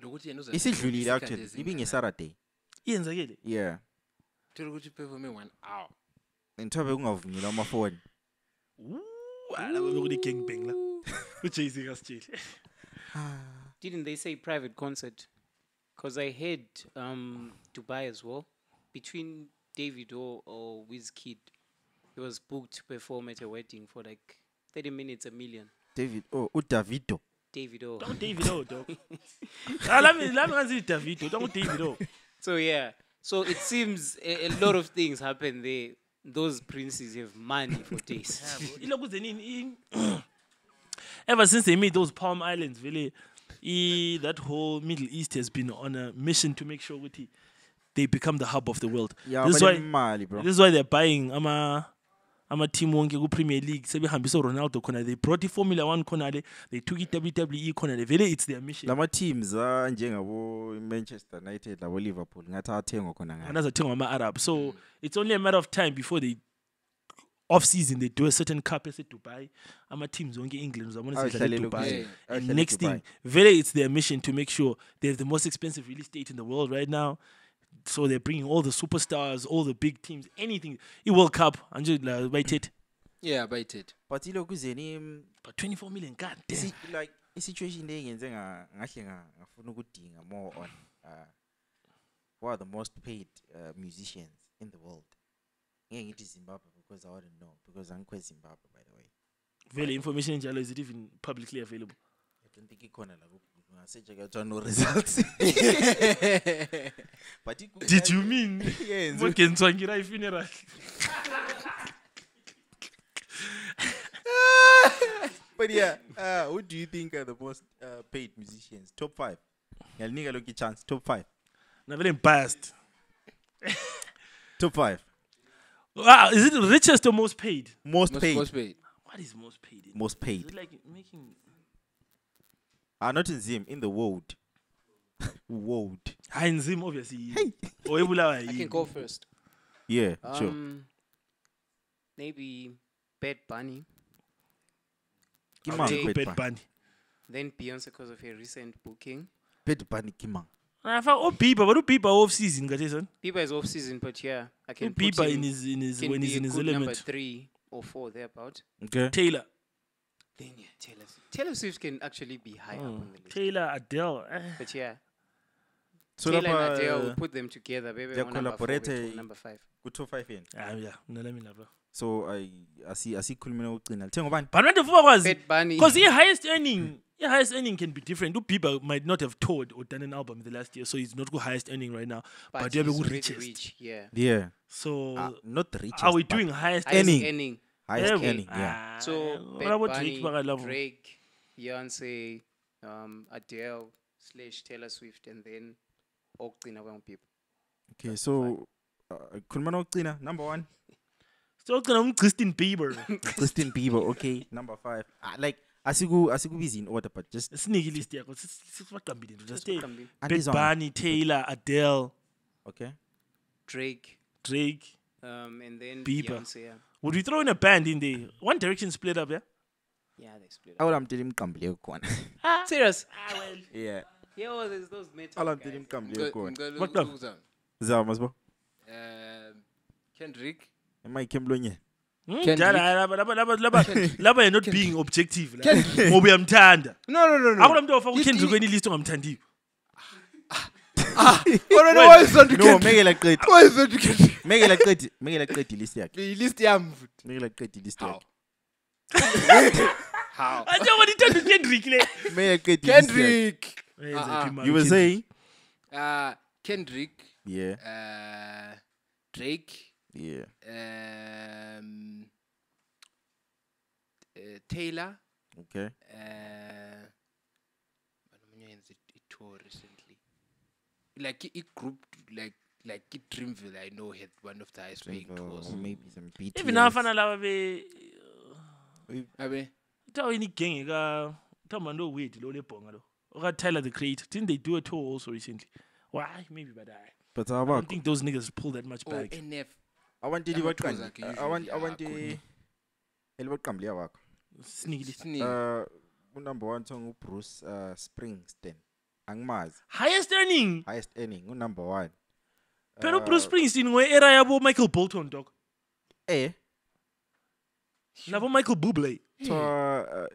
Lokuthi yena uza- isidlulile isikhathi actually esingaka. ibinge Saturday. Iyenzakele. Yeah. Thola ukuthi performe one hour Ngithobe kungavunyelwa amafoni. Wala bekune gangbang la. uJay-Z kasitsheli. Didn't they say private concert? Because I heard um, Dubai as well. Between David or, or Wizkid, he was booked to perform at a wedding for like 30 minutes, a million. David oh uDavido. David O. Don't David O dog. [LAUGHS] Ah lami lami ngazi David, don't David O. [LAUGHS] So yeah. So it seems a, a lot of things happen there. Those princes have money for [LAUGHS] days. ilokhu zenini i- [CLEARS THROAT] ever since they made those palm islands really i- that whole middle east has been on a mission to make sure ukuthi they become the hub of the world Yeah, this, is why, imali bro. this is why they're buying ama ama-team wonke ku-premier league sebehambise uronaldo khona. They brought i-formula one khonale they took i-wwe khonale vele it's their mission. Lama teams anjengabo ah, Manchester United labo Liverpool ngathi athengwa khona ngani. anazathengwa ama-arab. So it's only a matter of time before they off season they do a certain cup ese-dubai. Ama-teams onke england uzabona sedlala Ayidlalele edubai. Kuze- Yeah. And next thing, very it's their mission to make sure they have the most expensive real estate in the world right now. So they're bringing all the superstars, all the big teams, anything. I World Cup, and just like wait it. yeah baited but ilokhu zeni mm, But 24 million, god damn. isi- like i-situation le ngenze nga- ngahle nga- ngafuna ukudinga more on uh, who are the most paid uh, musicians in the world Yeah, it is zimbabwe because i wouldn't know because angikho Zimbabwe, by the way Very information in njalo is it even publicly available? i don't think ikhona la ku- ungasearch-a kuthiwa no results [LAUGHS] but i- Did you mean Yes. Morgan Tsvangirai funeral? but yeah uh, who do you think are the most uh, paid musicians top five ngiyalinika lonke i-chance top five Now very biased. top five Wow, is it richest or most paid? most most, paid most paid What is most paid? in- most Is paid it like making Ah, not in Zim, in the world. [LAUGHS] world. Heinz Zim obviously. Or Ebulawa I can go first. Yeah, sure. Um, maybe Bad Bunny, Kimang, okay. Bad Bad Bunny. Bunny. then Beyonce because of her recent booking. Bad Bunny, Kimang. Afa uBieber, but uBieber off season kathi son. Bieber is off season, but yeah, I can put uBieber him, in his in his can when be he's a in his good number element. three or four thereabout. Okay. Taylor. Then yeah, Taylor Swift. Taylor Swift can actually be high up Oh, on the list. Taylor, Adele. eh. But yeah, So Taylor and lapha, Adele, uh, we put them together, baby. they're on number four, collaborate, between number five. ku-top five yena Ah yeah, mnalami lapha. so ay- asi- asikhulume nokugcina lithe ngobani But when the football was Bad Bunny. because the highest earning the highest earning can be different. uBieber might not have toured or done an album in the last year, so he's not the highest earning right now. But, but you have he's a really richest. rich, yeah. yeah So Ah, not the richest are we doing highest Highest Earning. earning. Highest Yeah, we- yeah Ah, So what Bad about Drake Bunny, baka level? Drake, Beyonce, um, Adele slash Taylor Swift, and then okugcina people. okay so uh, khuluma nokugcina number one [LAUGHS] So gonna um Justin Bieber. [LAUGHS] Justin Bieber okay number five ah, like asiku asikubizi in order but just Sneaky list yakho. Sisibaqambile nje. Just say Kambi. Bad Andizwa- Bunny, Taylor, Adele, okay Drake, Drake. um, and then Bieber. Beyonce. Yeah, Would we throw in a band in there? One Direction split up, yeah? yeah they split up. awula mteli imqambileyo khona Serious? yeah Yeah, well, there's those metal awula guys. mteli imqambileyo khona Ngicela What the- ukuzama. zama sibo Um, Kendrick. emike emlonyeni Hmm? Kendrick. Njalo, laba laba laba laba laba you're not being objective la. Ngoba uyamthanda. No, no, no, no. Akula muntu ofaka You uKendrick think- kwenye list ongamthandiyo. Oh, no, no, why is that no Kendrick? mekela qedi Why is that Kendrick? mekela qedi mekela qedi list yakhe The list yam. mekela qedi list How? yakhe How? Anje ngoni thanda uKendrick le. mekela qedi list yakhe. Kendrick. Eh, Uh-uh. Zephi, man, you were Kendrick. saying Uh, Kendrick. yeah Uh, Drake. yeah Um, uh, Taylor. okay Uh, bani omunye oyenze i- i-tour recently. Like i- i-group like like i-Dreamville, I know had one of the highest paying tours. or maybe some BTS Even abafana laba be Abe, tawo ini gang ka thamba ndo weird lo lebhonga lo. Oka Tyler the Creator. Didn't they do a tour also recently? Why? Maybe but I, but I don't think those niggas pull that much back. oh, back. NF. awantili Ama-tours baqambi akhe usually abantu abantu ayakhona. elibaqambi liyabakho Sneaky list. Sneak. uh number one song uBruce uh Springsteen angimazi Highest earning. highest earning unumber one Pero Uh, Bruce Springsteen ngwe era yabo Michael Bolton dog. eh Labo Michael Bublé. so uh,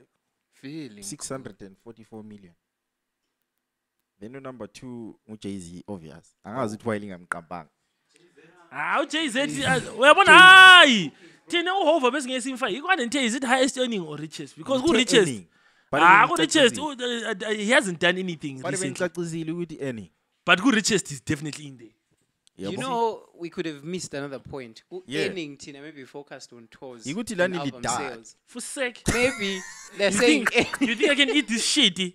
Feeling. 644 million then unumber 2 uJay-Z obvious angazi ukuthi why lingamqambanga Ah, uJay-Z uyabona hayi. Thina uHova bese ngesimfa. Ikwane nje is it highest earning or richest? Because ku Ngithe richest. earning. But Ah, ku bengicacisile. richest. u- uh, uh, he hasn't done anything But recently. bengicacisile ukuthi earning But ku richest is definitely in there. You know, we could have missed another point. U- Yeah. Earning Tina maybe focused on tours. Yikuthi and lani album lidala. sales. For sec. Maybe [LAUGHS] they're You saying think, you think I can eat this shit? eh?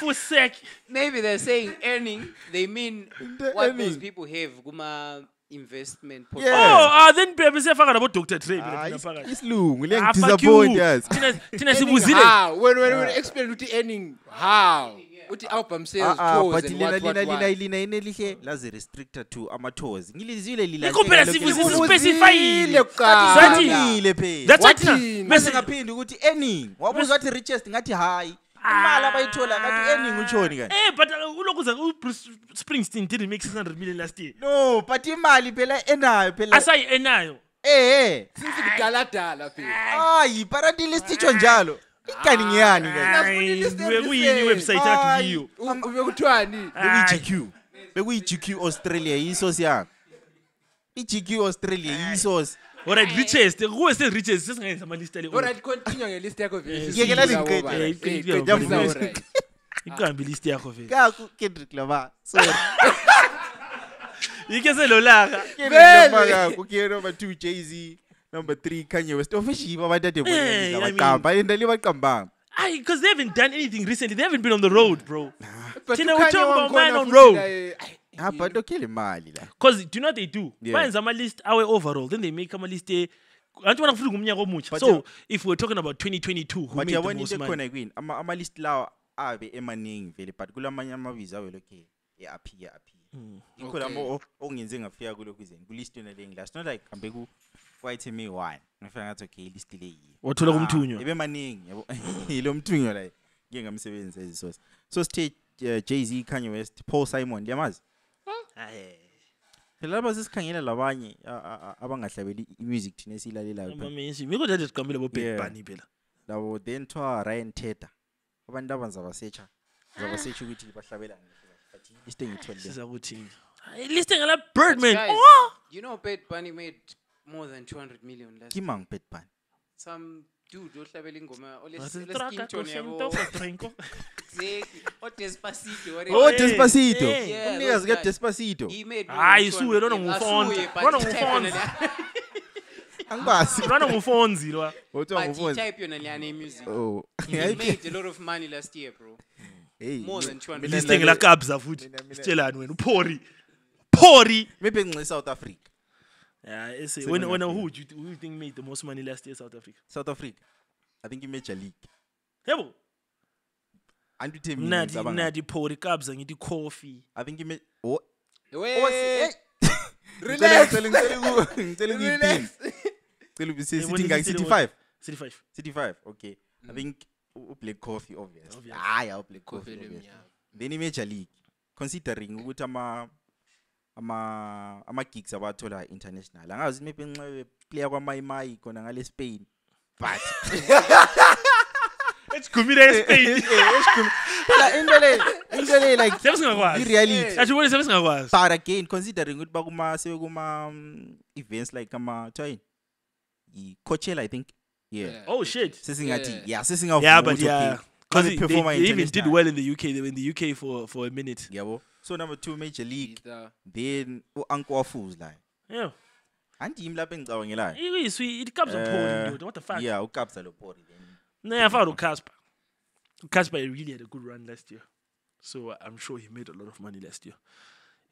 For sec. maybe they're saying earning. They mean The what those people have. Kuma investment. Yeah. portfolio. Oh, ah then bebe siyafaka nabo Dr. Dre Ah, mina is- phakathi. isilungu Ah, fuck liyangidisappoint you. yazi Thina thina Earning sibuzile. how? When when when explain with the earning how? With the album sales, Ah, ah, tours, but and lina what what lina lina what. lina inelihle lazi restricted to ama-tours ngilizwile lila Yikho phela ngeke sifuze ngalokhu- sisipecifyile. Ubuzile kuqala. Sathi- Sathile phela That's why thina Wathini? bese bese ngaphinde ukuthi earning wabuza wathi richest ngathi hayi imali abayithola ngathi earning utshoni kanti Eh but uh, ulokhu za uBruce Springsteen didn't make 600 million last year. no but imali phela enayo phela Asayi enayo. eh Since kudala dala phela. hayi paradile sithitsho njalo ikani ngiyani kanti Hayi, list bekuyini everything. website Hayi. yakuyiyo? U- Ube kuthiwani? bekuyi-GQ bekuyi-GQ Australia yisosi yakho i-GQ Australia yisosi Alright, richest. Kuwe se richest sesingenza ama list ale. Alright, continue ngelist yakho vele. Ngiyekela Sisizwa ngiqede. ngoba. Iqede qeda yabo. msa, alright. Iqambi list yakho vele. kaku Kendrick Lamar sorry [LAUGHS] Ike selolaka. Kendrick Lamar kaku ke number 2 Jay-Z number 3 Kanye West ofishiva abantu ade Eh, I mean- baqamba enda libaqambanga Aye, because they haven't done anything recently. They haven't been on the road, bro. But Thina we uKanye talk about wangikhona man on futhi road. la, ay, ah but okhele imali la Because do you know what they do? Yeah. Bayenza ama list awe overall. Then they make ama list eh anti wona kufuthi ngumnyaka omutsha. But So if we're talking about 2022, who but made the yabona most into money? ekhona kwini ama ama list lawa abe emaningi vele but kulamanye amabizo awe lokhe eaphiya aphiya yikho lama o- okungenze ngafika kulokhu izeni kulist yona le ngilast not like kambe ku white me one ngifika ngathi okay list le yiyo Wathola kumthunywa. ibe maningi yabo [LAUGHS] lo mthunywa la ngeke ngamsebenzisa ezisosi so stage uh, Jay-Z, Kanye West, Paul Simon, ndiyamazi? Phela laba sisikhangela labanye a- a- a- abangahlabeli i-music thina esiyilalelayo phela. amameshi mikho nje sigambile bo Yeah. Bad Bunny phela. Labo then kuthiwa Ryan Tedder abantu abanzabasearcha zabasearch ukuthi bahlabelani but list engiyitholile sizakuthini? Hayi, liste ngala Birdman. Guys, oh! you know Bad Bunny made more than 200 million last kimang Bad Bunny? Some dude ohlabela ingoma Wasitraka oleskinton kushinto yabo. kutrinko. exactly odespacito what oh Hey, Despacito. hey. Yeah, umnikazi those guys. ka-Despacito he made more Hayi, than suwe 200 lona million. ngufonza. Asuye, but Lona i-type ngufonza. yona liya- angibazi. [LAUGHS] Lwana ngufonzi lwa. Kuthiwa but ngufonzi. i-type yona liyana i-music oh. He made a lot of money last year bro. Hey. More than 200 mina liste ngela ngilalela- kabza futhi. Mina- mina- sitshelani wena uphori phori maybe nginxe South Africa yeah ese Same when when who yeah. would you who you think made the most money last year South Africa South Africa I think i-Major League yebo andithe mnadi mnadi phori kabza ngithi coffee I think ime oh Wait. [LAUGHS] Relax. Ngicela ngicela ku- ngicela kuyipin. Ngicela ubisi when sithi is ngai it City still 5. City 5 City 5. Okay. I mm. think u u- Black Coffee obvious. Obvious. Hayi awu Black Coffee Coffee. obvious. lemnyama. Then i-Major League considering ukuthi ama ama ama gigs abathola international. Angazi maybe nxa player kwaMayimayi khona ngale Spain. But [LAUGHS] esikhumile eSpain [LAUGHS] phela into le into le like Siyabe singakwazi. i-reality. athi ubone siyabe singakwazi But again considering ukuthi bakuma sebekuma um, events like ama twain i-Coachella I think. Yeah. oh shit sesingathi Yeah. yeah sesingavuma yeah but yeah okay, because Xa they, they even did well in the UK they were in the UK for for a minute yabo so number 2 major league Either- then u-uncle wafuz la yeah anti yimi lapho engicabangelayo ikuyiswi it comes Eh, upon dude what the fuck yeah ukapsa lopori then No, I found Cassper. Cassper really had a good run last year. So I'm sure he made a lot of money last year.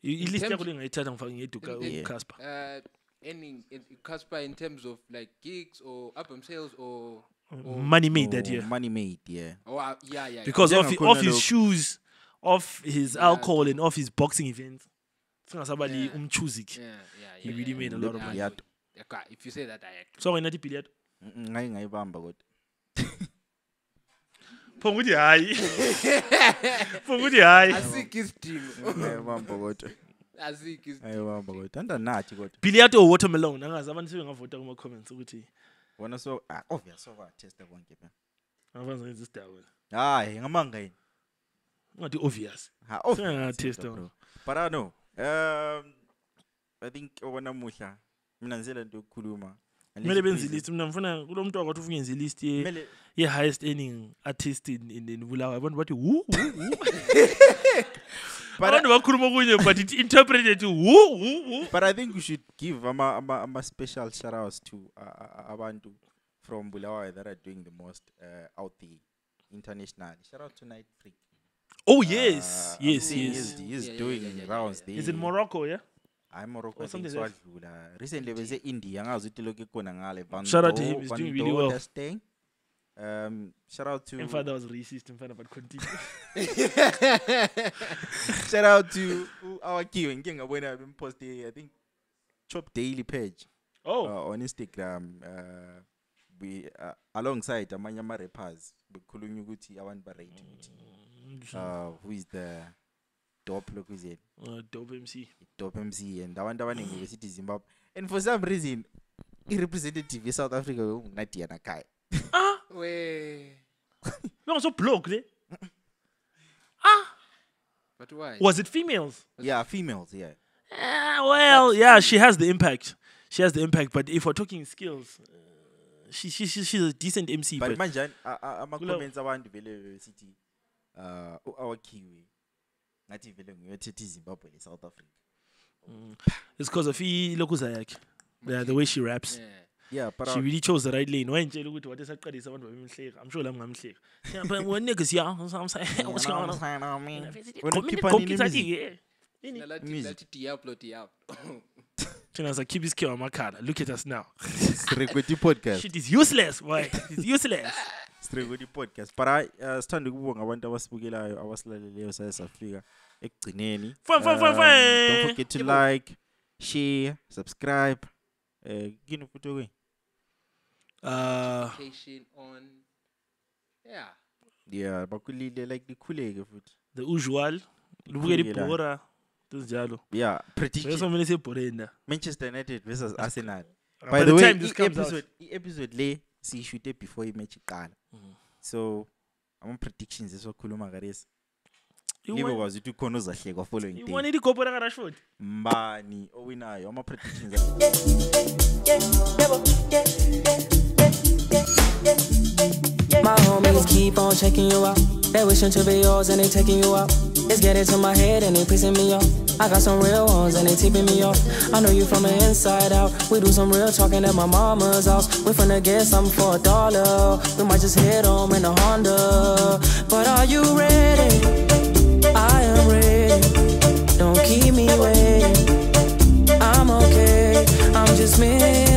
At In least I'm ngayithatha ngifake ngeduka in- in- uCassper. Uh, any Cassper in terms of like gigs or album sales or, or Money made that oh, year. money made yeah oh, uh, yeah, yeah, yeah. Because of, Njengakhona his lokhu. shoes, off his Yeah. alcohol and off his boxing events. Singasabali Yeah. umchuzik. yeah, yeah, He yeah, really yeah. made a lot of money. yeah, If you say that, I agree. So wena billiard. Mm, ngayi ngayibamba kodwa [LAUGHS] Phonguthi hayi. [LAUGHS] Phonguthi hayi. Asik I. [LAUGHS] ngayibamba kodwa Asik is ngayibamba kodwa andanathi kodwa Billiard or watermelon. Angazi abantu sebengavota kuma comments ukuthi wona so ah obvious so testa konke phela avanza ngenza hayi ngamanga yini Ngathi obvious. ha obvious Sengatesta yedwa, bro. but i know um i think obona muhla mina ngizela into yokukhuluma Kumele benze list mina ngifuna kulo muntu akwathi ufike ngenze list ye Kumele- ye highest earning artist in in, in Bulawayo abantu bathi wu wu wu [LAUGHS] [LAUGHS] abantu bakhuluma kunye but it interpreted wu wu wu But I think we should give ama, ama, ama special shout outs to uh, uh, abantu from Bulawayo that are doing the most uh, out there internationally. Shout out to Night Freak. Oh yes Uh, I'm yes seeing yes He's, he's Yeah, yeah, doing yeah, yeah, rounds yeah. there. is in Morocco yeah I'm Morocco. or I think something so else? adlula. Recently bese India angazi ukuthi lokhu khona ngale. Van Shout out to him, he's Van doing really well. thing. Um, shout out to in fact that was racist in fact but continue [LAUGHS] [LAUGHS] shout out to u- Awa Khiwe. Ngike ngabona bempost I think Chop Daily page. oh uh, on Instagram uh, we uh, alongside amanye ama rappers bekhulunywa ukuthi abantu ba rate ukuthi uh, who is the dope lokhu is it uh, dope MC dope MC and abantu abaningi besithi Zimbabwe. And for some reason i representative ye South Africa unguNadia Nakai Wait. no so block le. [LAUGHS] But why? was it females? Yeah females yeah. Ah, well yeah she has the impact. She has the impact but if we're talking skills uh, she, she, she she's a decent MC but but, manje a- a- ama Kula- comments abantu vele besithi uh u- Awa Khiwe ngathi vele ngiyothetha iZimbabwe le South Africa it's because of ilokuza yakhe. Yeah, the way she raps. Yeah. yeah but she uh, really chose the right lane. Wayentshela ukuthi wathi esaqalisa abantu babemhleka? I'm sure lami ngamhleka. Yeah, but when niggas yeah I'm saying? [LAUGHS] What's going on? When keep [LAUGHS] on in the music. Na lati- Music. lati Diablo, Diablo. thina sakhipha isikhewa amakhala look at us now. Sirekuti podcast [LAUGHS] shit is useless boy. It's useless Sirekuti podcast. But I uh, sithanda ukubonga abantu abasibukelayo abasilaleleyo saye safika ekugcineni. Um, don't forget to like share subscribe. Eh kini futhi okunye uh. Yeah. yeah bakulile like likhuleke futhi. the usual. Libukela libhora ibhora ezinjalo yeah so prediction somele sebhorenda manchester united versus arsenal. By by the the way time this comes out. i-episode i-episode le siyishute before imatch iqala so ama-predictions esiwakhuluma karesi libe kwazi ukuthi ukhona ozahlekwa following day ibonile igobho lakarashford mbani owinayo ama-predictions My homies keep on checking you out. They wishing to be yours and they taking you out. It's getting to my head and they pissing me off. I got some real ones and they tipping me off. I know you from the inside out. We do some real talking at my mama's house. We're finna get something for a dollar. We might just hit home in a Honda. But are you ready? I am ready. Don't keep me waiting. I'm okay. I'm just me.